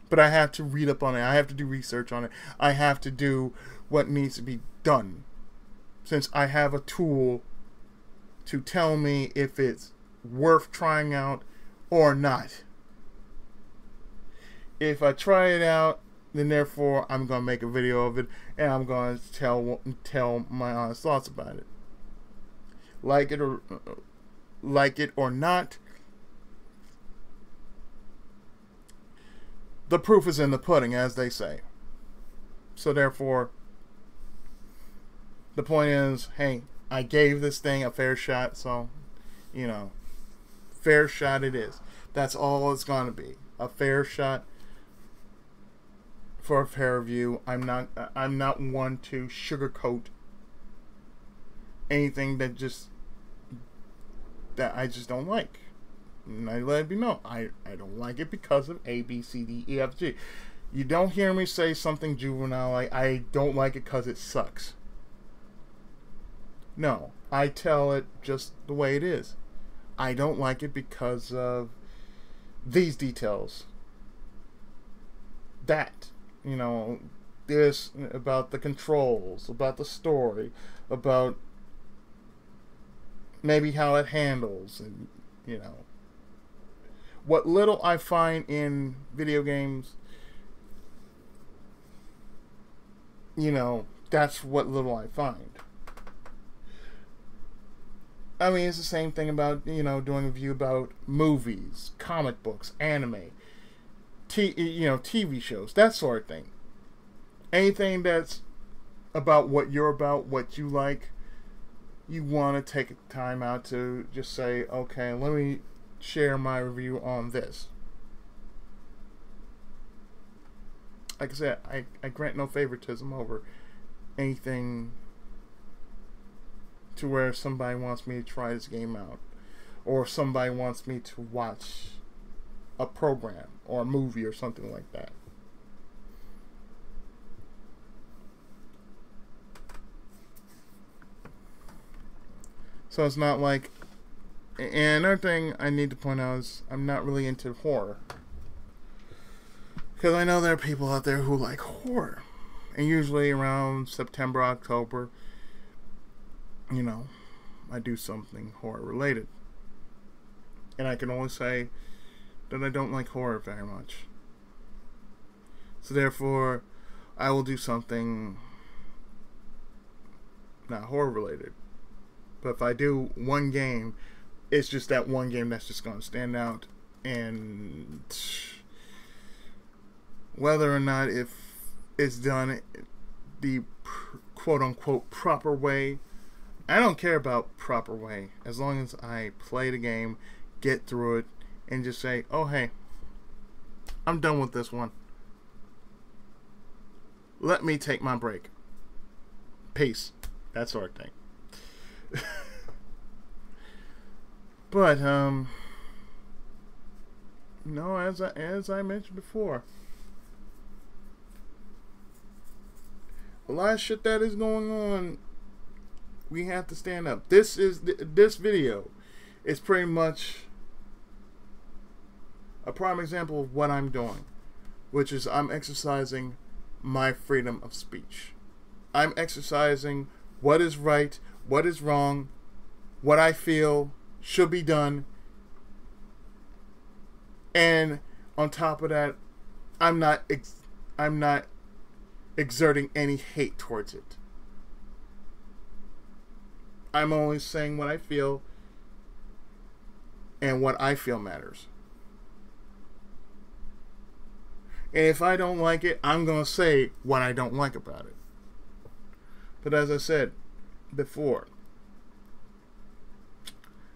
But I have to read up on it. I have to do research on it. I have to do what needs to be done. Since I have a tool to tell me if it's worth trying out or not. If I try it out then therefore I'm gonna make a video of it and I'm gonna tell tell my honest thoughts about it. Like it or like it or not, the proof is in the pudding, as they say. So therefore, the point is, hey, I gave this thing a fair shot, so you know, fair shot it is. That's all it's gonna be. A fair shot for a fair review. I'm not I'm not one to sugarcoat anything that just that I just don't like. And I let it be known. I, I don't like it because of A, B, C, D, E, F, G. You don't hear me say something juvenile like I don't like it because it sucks. No, I tell it just the way it is. I don't like it because of these details. That you know, this about the controls, about the story, about maybe how it handles, and you know, what little I find in video games, you know, that's what little I find. I mean, it's the same thing about, you know, doing a review about movies, comic books, anime t- you know TV shows, that sort of thing. Anything that's about what you're about, what you like, you want to take time out to just say, okay, let me share my review on this. Like I said, I, I grant no favoritism over anything to where somebody wants me to try this game out or somebody wants me to watch a program or a movie or something like that. So it's not like. And another thing I need to point out is I'm not really into horror. Because I know there are people out there who like horror. And usually around September, October, you know, I do something horror related. And I can only say that I don't like horror very much. So therefore, I will do something not horror related. But if I do one game, it's just that one game that's just going to stand out. And whether or not if it's done the quote unquote proper way, I don't care about proper way. As long as I play the game, get through it, and just say, oh, hey, I'm done with this one. Let me take my break. Peace. That sort of thing. but um no as I, as I mentioned before a lot of shit that is going on we have to stand up this is this video is pretty much a prime example of what I'm doing which is I'm exercising my freedom of speech I'm exercising what is right what is wrong, what I feel should be done. And on top of that, I'm not I'm not exerting any hate towards it. I'm only saying what I feel and what I feel matters. And if I don't like it, I'm going to say what I don't like about it. But as I said, before.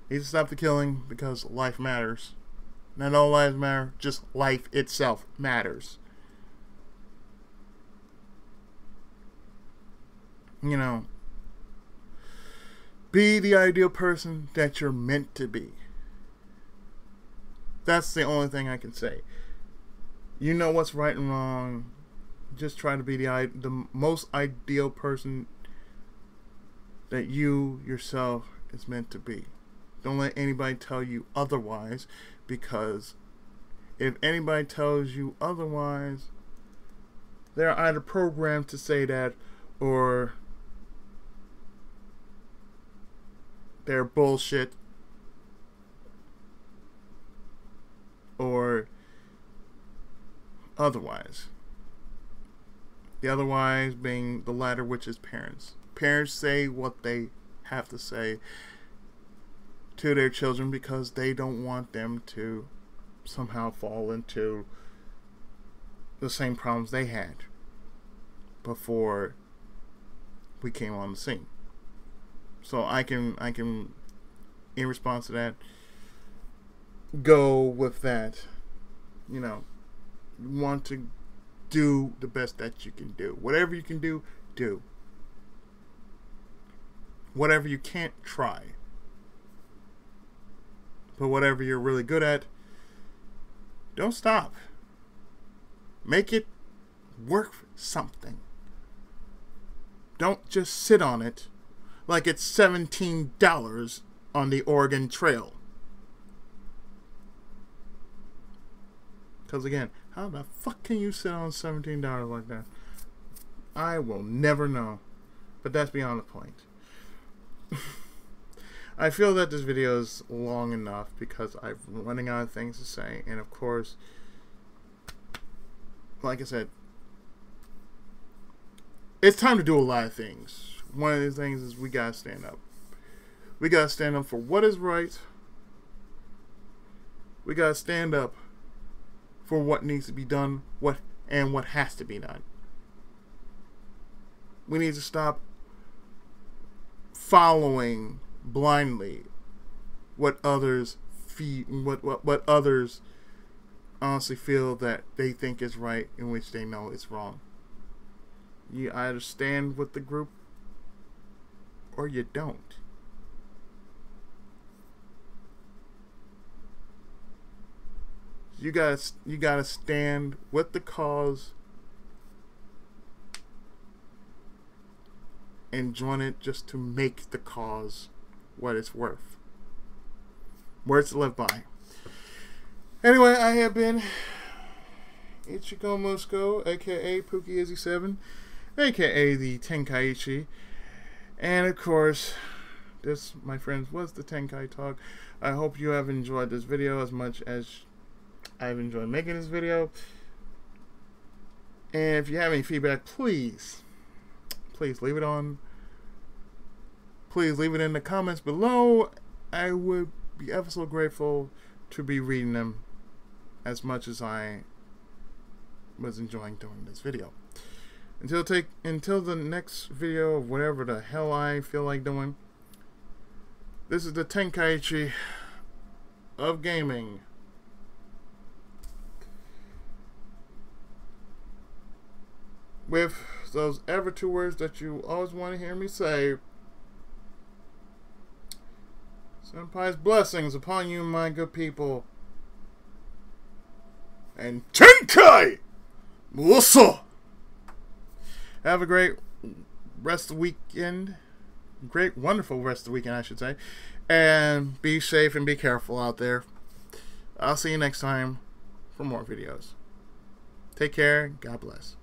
Need to stop the killing because life matters. Not all lives matter, just life itself matters. You know, be the ideal person that you're meant to be. That's the only thing I can say. You know what's right and wrong. Just try to be the the most ideal person that you yourself is meant to be. Don't let anybody tell you otherwise because if anybody tells you otherwise, they're either programmed to say that or they're bullshit or otherwise. The otherwise being the latter, which is parents parents say what they have to say to their children because they don't want them to somehow fall into the same problems they had before we came on the scene. So I can I can in response to that go with that. You know, want to do the best that you can do. Whatever you can do, do whatever you can't try. But whatever you're really good at, don't stop. Make it work something. Don't just sit on it like it's $17 on the Oregon Trail. Because again, how the fuck can you sit on $17 like that? I will never know. But that's beyond the point. I feel that this video is long enough because I'm running out of things to say, and of course, like I said, it's time to do a lot of things. One of these things is we gotta stand up. We gotta stand up for what is right. We gotta stand up for what needs to be done, what and what has to be done. We need to stop following blindly what others feel, what, what what others honestly feel that they think is right, in which they know is wrong. You either stand with the group or you don't. You gotta you gotta stand with the cause and join it just to make the cause what it's worth. Words to live by. Anyway, I have been Ichigo Musko, aka Pookie Izzy 7, aka the Tenkaichi. And of course, this, my friends, was the Tenkai Talk. I hope you have enjoyed this video as much as I've enjoyed making this video. And if you have any feedback, please, please leave it on. Please leave it in the comments below. I would be ever so grateful to be reading them as much as I was enjoying doing this video. Until take until the next video of whatever the hell I feel like doing. This is the Tenkaichi of gaming. With those ever two words that you always want to hear me say. Senpai's blessings upon you, my good people. And Tenkai! Musa! Have a great rest of the weekend. Great, wonderful rest of the weekend, I should say. And be safe and be careful out there. I'll see you next time for more videos. Take care. God bless.